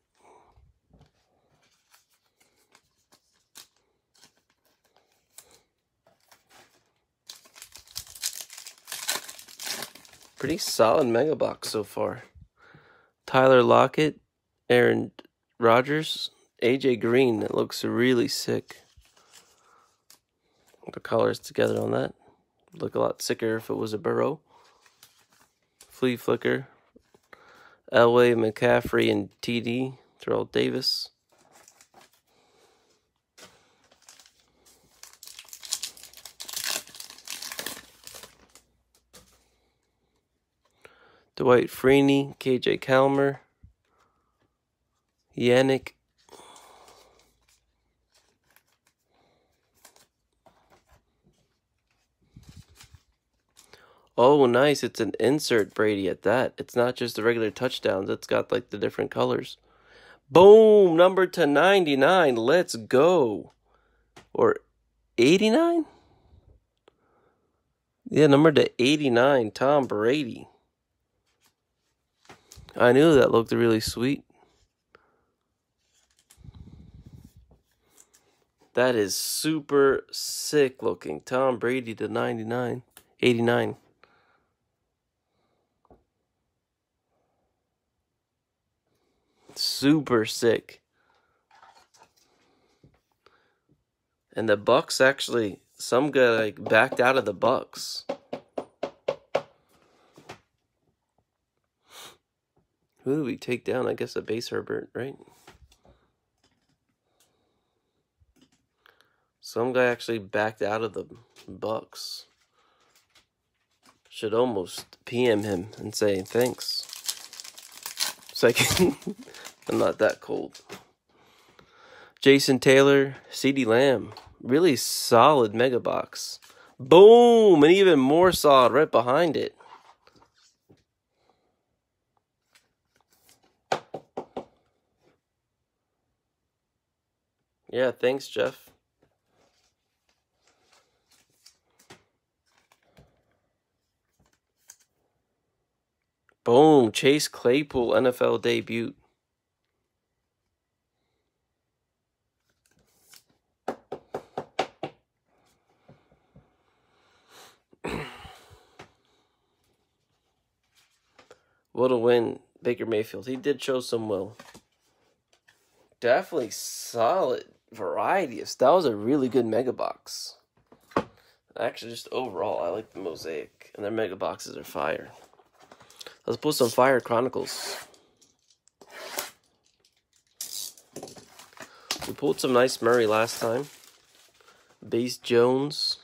A: Pretty solid mega box so far. Tyler Lockett, Aaron Rodgers, AJ Green, that looks really sick. The colors together on that. Look a lot sicker if it was a Burrow. Flea Flicker. Elway, McCaffrey, and TD. Terrell Davis. Dwight Freeney, KJ Hamler, Yannick Oh, nice. It's an insert Brady at that. It's not just the regular touchdowns. It's got like the different colors. Boom, number to 99. Let's go. Or 89? Yeah, number to 89, Tom Brady. I knew that looked really sweet. That is super sick looking. Tom Brady to 99, 89. Super sick. And the Bucks actually, some guy like backed out of the Bucks. Who do we take down? I guess a base Herbert, right? Some guy actually backed out of the Bucks. Should almost PM him and say thanks. Second, I'm not that cold. Jason Taylor, CeeDee Lamb, really solid mega box. Boom, and even more solid right behind it. Yeah, thanks, Jeff. Boom, Chase Claypool NFL debut. what a win, Baker Mayfield. He did show some will. Definitely solid variety of that was a really good mega box. Actually, just overall, I like the mosaic, and their mega boxes are fire. Let's put some Fire Chronicles. We pulled some nice Murray last time. Base Jones.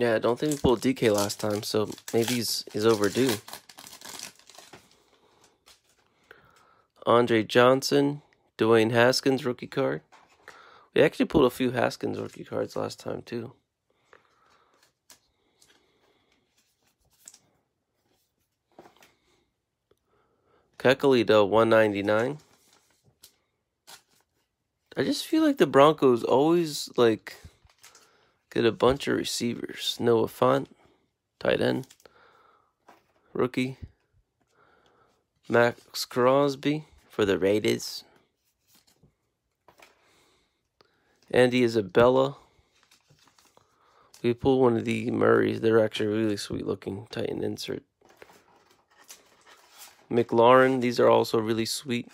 A: Yeah, I don't think we pulled DK last time, so maybe he's, he's overdue. Andre Johnson, Dwayne Haskins rookie card. We actually pulled a few Haskins rookie cards last time, too. Though, 199. I just feel like the Broncos always, like Get a bunch of receivers. Noah Fant, tight end, rookie. Maxx Crosby for the Raiders. Andy Isabella. We pull one of the Murrays. They're actually really sweet looking. Titan insert. McLaurin. These are also really sweet.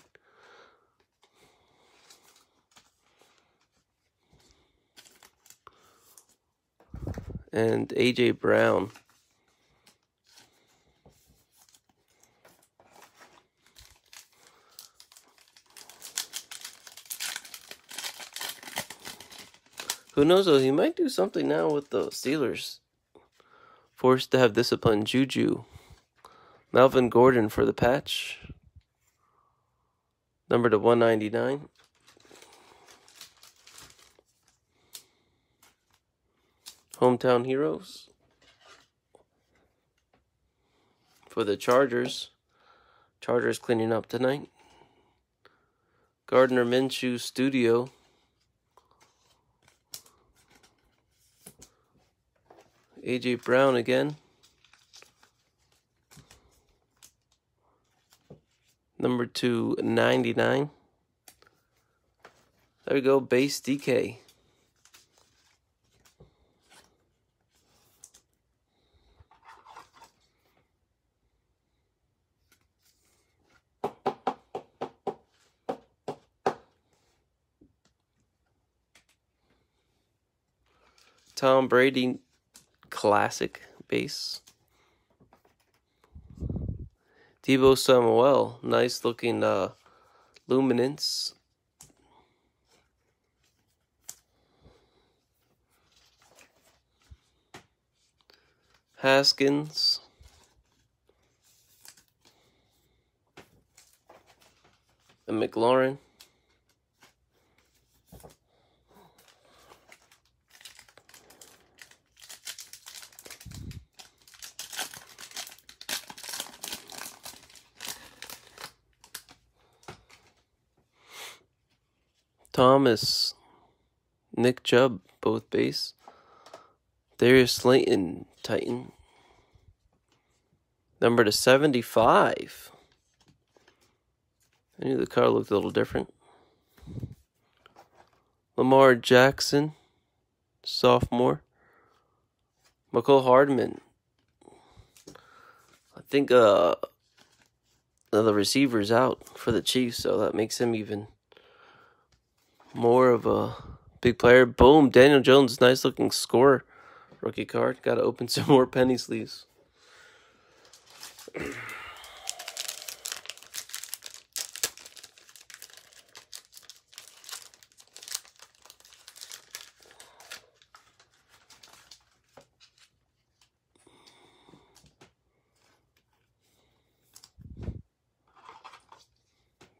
A: And AJ Brown. Who knows though, he might do something now with the Steelers. Forced to have discipline. Juju. Melvin Gordon for the patch. Number to 199. Hometown Heroes. For the Chargers. Chargers cleaning up tonight. Gardner Minshew Studio. AJ Brown again. Number two ninety nine. There we go, base DK. Tom Brady classic base. Deebo Samuel, nice looking uh, luminance. Haskins. And McLaurin. Thomas, Nick Chubb, both base. Darius Slayton, Titan. Number to 75. I knew the car looked a little different. Lamar Jackson, sophomore. Mecole Hardman. I think uh the receiver's out for the Chiefs, so that makes him even more of a big player. Boom, Daniel Jones, nice looking score. Rookie card. Got to open some more penny sleeves.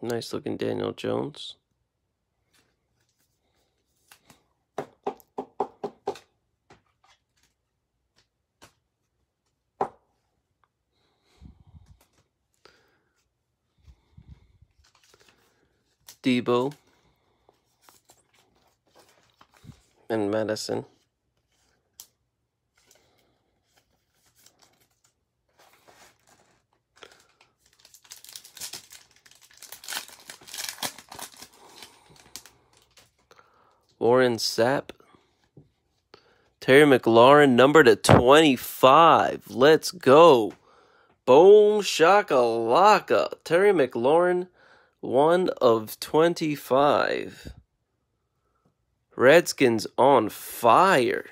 A: Nice looking Daniel Jones. Deebo and Mattison. Warren Sapp. Terry McLaurin, number to 25. Let's go. Boom shakalaka. Terry McLaurin, one of 25. Redskins on fire.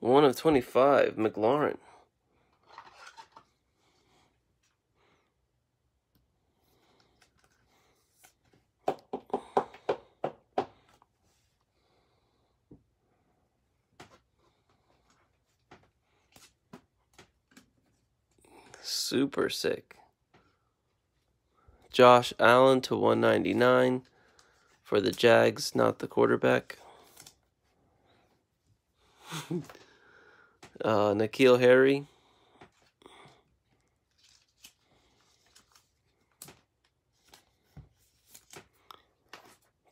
A: One of 25, McLaurin. Super sick. Josh Allen to 199 for the Jags, not the quarterback. uh, N'Keal Harry.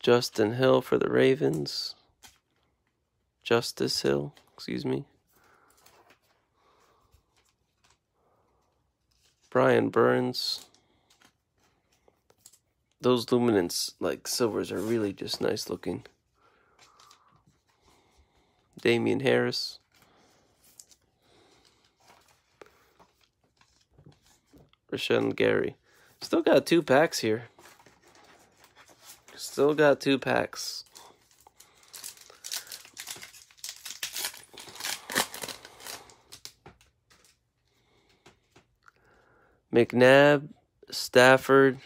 A: Justin Hill for the Ravens. Justice Hill, excuse me. Brian Burns. Those luminance like silvers are really just nice looking. Damien Harris. Rashan Gary. Still got two packs here. Still got two packs. McNabb, Stafford,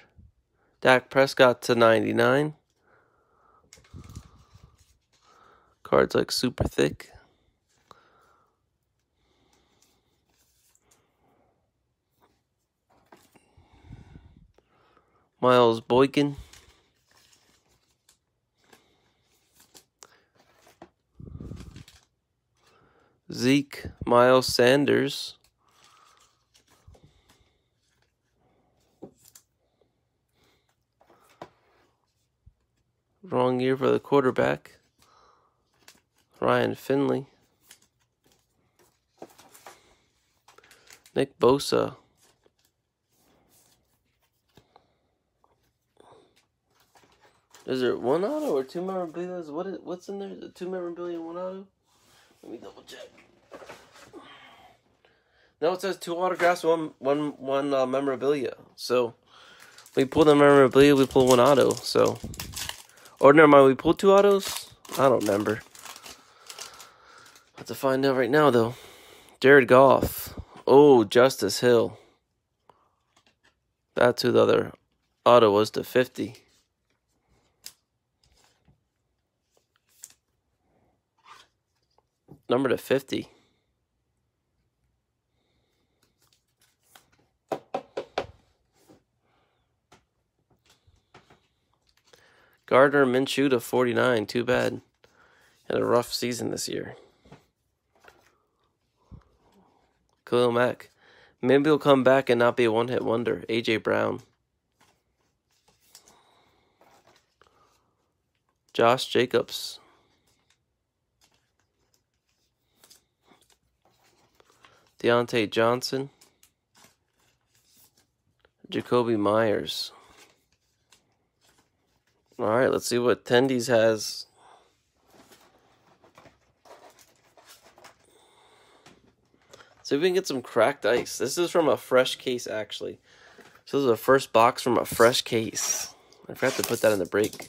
A: Dak Prescott to 99. Cards like super thick. Miles Boykin. Zeke, Miles Sanders. Wrong year for the quarterback. Ryan Finley. Nick Bosa. Is there one auto or two memorabilia? What is what's in there? Two memorabilia, one auto. Let me double check. No, it says two autographs, one one one uh, memorabilia. So we pull the memorabilia, we pull one auto. So or never mind, we pulled two autos? I don't remember. Have to find out right now, though. Jared Goff. Oh, Justice Hill. That's who the other auto was to 50. Number to 50. Gardner Minshew to 49. Too bad. Had a rough season this year. Khalil Mack. Maybe he'll come back and not be a one hit wonder. AJ Brown. Josh Jacobs. Diontae Johnson. Jakobi Meyers. All right, let's see what Tendies has. See if we can get some cracked ice. This is from a fresh case, actually. So this is the first box from a fresh case. I forgot to put that in the break.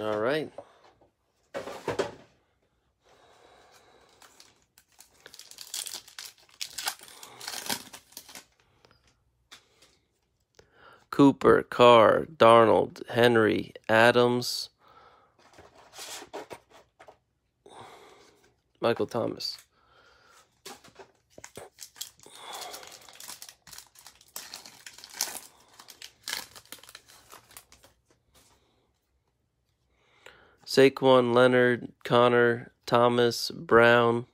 A: All right. Cooper, Carr, Darnold, Henry, Adams, Michael Thomas. Saquon, Leonard, Conner, Thomas, Brown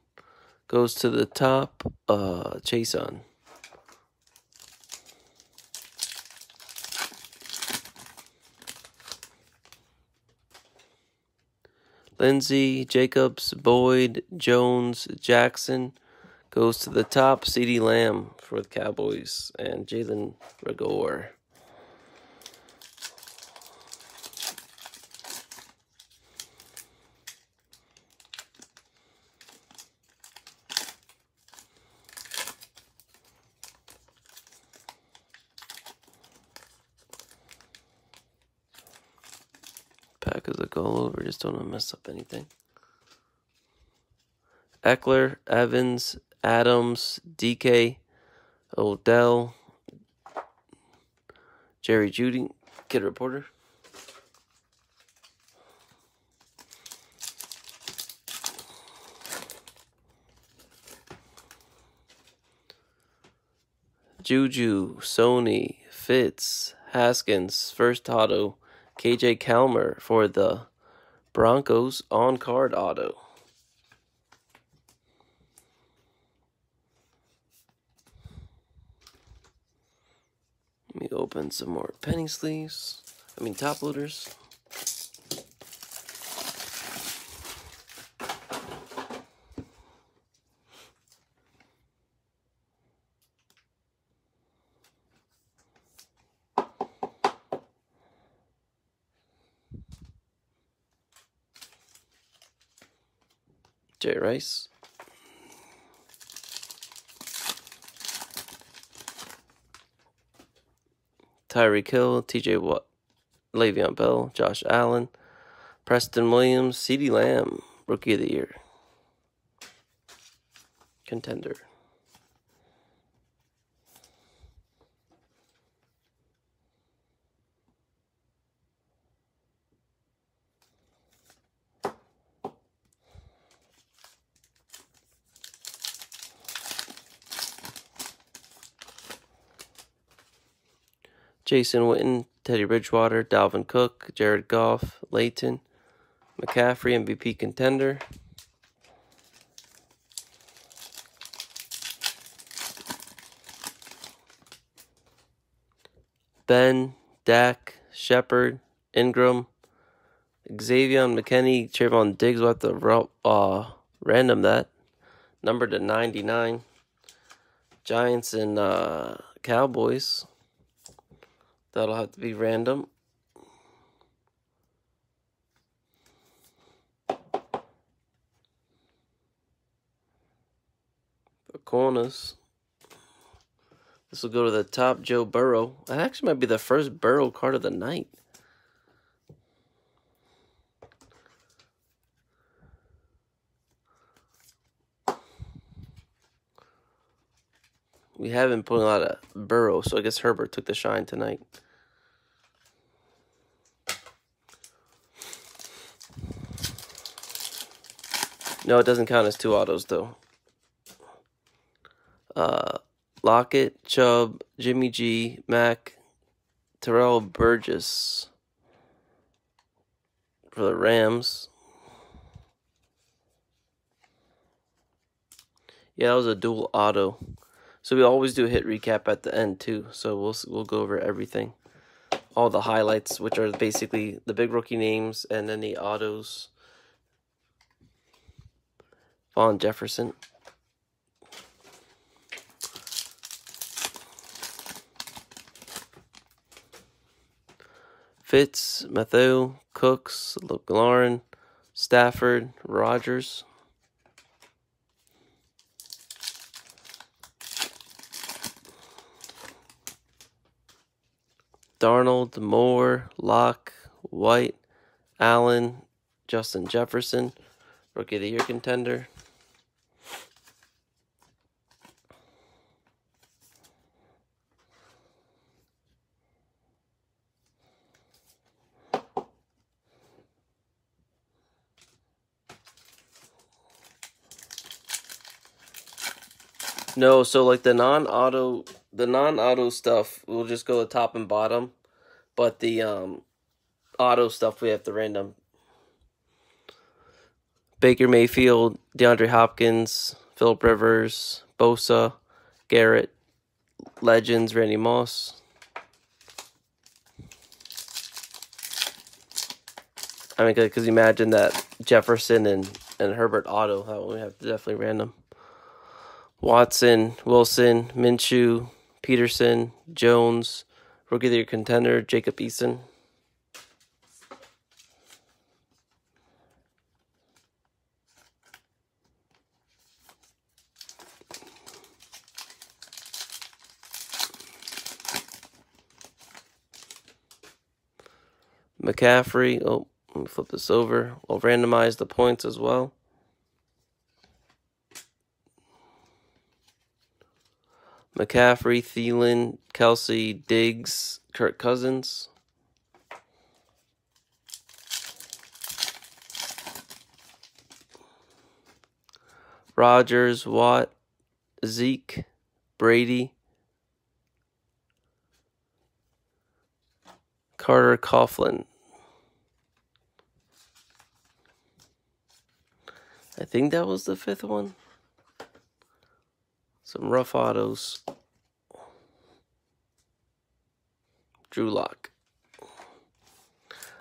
A: goes to the top. Uh, Chaisson. Lindsay, Jacobs, Boyd, Jones, Jackson goes to the top. CeeDee Lamb for the Cowboys and Jalen Reagor. Packers look all over, just don't want to mess up anything. Ekeler, Evans, Adams, DK, Odell, Jerry Jeudy, Kid Reporter. Juju, Sony, Fitz, Haskins, first auto, KJ Hamler for the Broncos on card auto. Let me open some more penny sleeves. I mean top loaders. Jay Rice. Tyreek Hill, TJ Watt, Le'Veon Bell, Josh Allen, Preston Williams, CeeDee Lamb, Rookie of the Year. Contender. Jason Witten, Teddy Bridgewater, Dalvin Cook, Jared Goff, Layton, McCaffrey, MVP contender. Ben, Dak, Shepard, Ingram, Xavier McKinney, Trevon Diggs. We'll have to uh, random that. Number to 99. Giants and uh, Cowboys. That'll have to be random. The corners. This will go to the top, Joe Burrow. That actually might be the first Burrow card of the night. We haven't put a lot of Burrow, so I guess Herbert took the shine tonight. No, it doesn't count as two autos, though. Uh, Lockett, Chubb, Jimmy G, Mac, Terrell Burgess for the Rams. Yeah, that was a dual auto. So we always do a hit recap at the end too. So we'll we'll go over everything, all the highlights, which are basically the big rookie names and then the autos. Van Jefferson. Fitz, Matthew, Cooks, McLaurin, Stafford, Rodgers. Darnold, Moore, Lock, White, Allen, Justin Jefferson, Rookie of the Year contender. No, so like the non-auto, the non-auto stuff, we'll just go the top and bottom, but the um, auto stuff we have to random. Baker Mayfield, DeAndre Hopkins, Philip Rivers, Bosa, Garrett, Legends, Randy Moss. I mean, because you imagine that Jefferson and, and Herbert auto, that one we have to definitely random. Watson, Wilson, Minshew, Peterson, Jones, rookie of the year contender, Jacob Eason. McCaffrey. Oh, let me flip this over. We'll randomize the points as well. McCaffrey, Thielen, Kelce, Diggs, Kirk Cousins. Rodgers, Watt, Zeke, Brady, Carter Coughlin. I think that was the fifth one. Some rough autos. Drew Lock.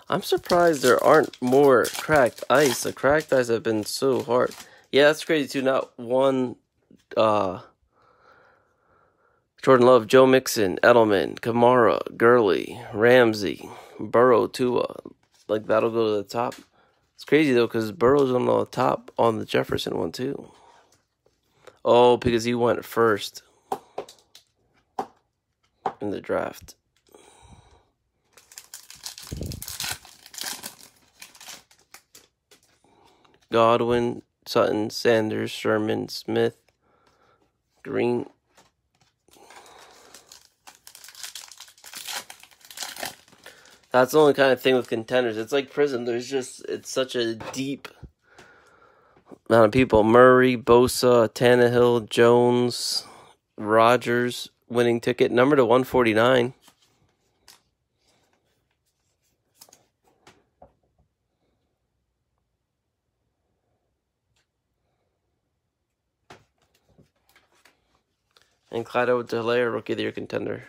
A: I'm surprised there aren't more cracked ice. The cracked ice have been so hard. Yeah, that's crazy too. Not one uh Jordan Love, Joe Mixon, Edelman, Kamara, Gurley, Ramsey, Burrow, Tua. Like that'll go to the top. It's crazy though, because Burrow's on the top on the Jefferson one too. Oh, because he went first in the draft. Godwin, Sutton, Sanders, Sherman, Smith, Green. That's the only kind of thing with contenders. It's like Prizm. There's just it's such a deep amount of people Murray, Bosa, Tannehill, Jones, Rodgers winning ticket, number to 149. And Clyde Edwards-Helaire, rookie of the year contender.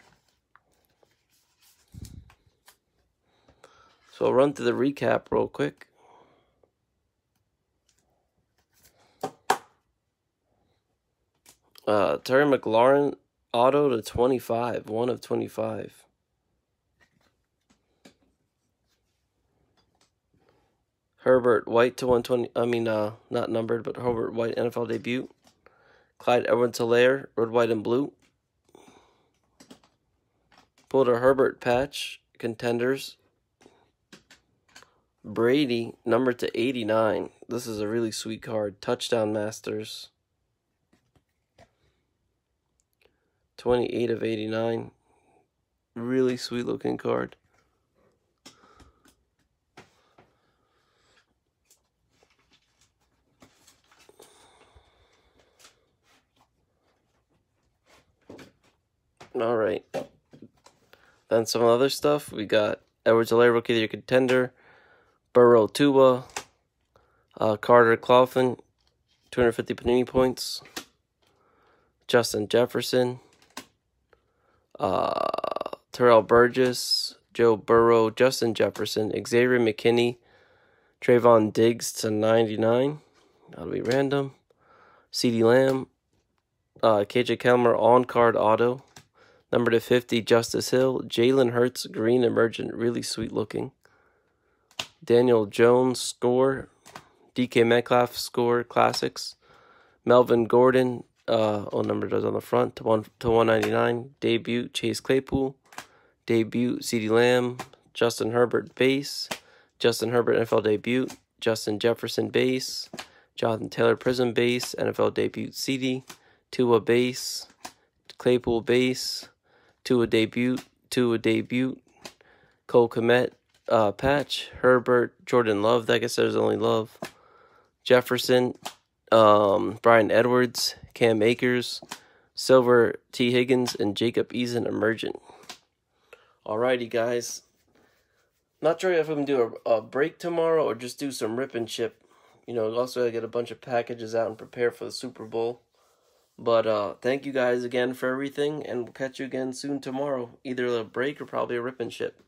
A: So I'll run through the recap real quick. Uh, Terry McLaurin auto to 25, one of 25. Herbert White to 120, I mean, uh, not numbered, but Herbert White NFL debut. Clyde Edwards Helaire, red, white, and blue. Pulled a Herbert patch, contenders. Brady, number to 89. This is a really sweet card. Touchdown Masters. 28 of 89. Really sweet looking card. All right. Then some other stuff. We got Edwards-Helaire, rookie of the year contender. Burrow Tua. Uh, Carter Coughlin, 250 Panini points. Justin Jefferson. Uh, Terrell Burgess. Joe Burrow. Justin Jefferson. Xavier McKinney. Trevon Diggs to 99. That'll be random. CeeDee Lamb. Uh, KJ Hamler on card auto. Number to 50, Justice Hill. Jalen Hurts, green emergent, really sweet looking. Daniel Jones, score. DK Metcalf, score, classics. Melvin Gordon, uh, oh, number does on the front to, one, to 199. Debut, Chase Claypool. Debut, CeeDee Lamb. Justin Herbert, base. Justin Herbert, NFL debut. Justin Jefferson, base. Jonathan Taylor, Prizm, base. NFL debut, CeeDee. Tua, base. Claypool, base to a debut, to a debut. Cole Kmet, uh, Patch, Herbert, Jordan Love. I guess there's only Love. Jefferson, um, Bryan Edwards, Cam Akers, Silver, T. Higgins, and Jacob Eason emergent. Alrighty, guys. Not sure if I'm gonna do a, a break tomorrow or just do some rip and chip. You know, also I get a bunch of packages out and prepare for the Super Bowl. But uh, thank you guys again for everything, and we'll catch you again soon tomorrow. Either a break or probably a rip and ship.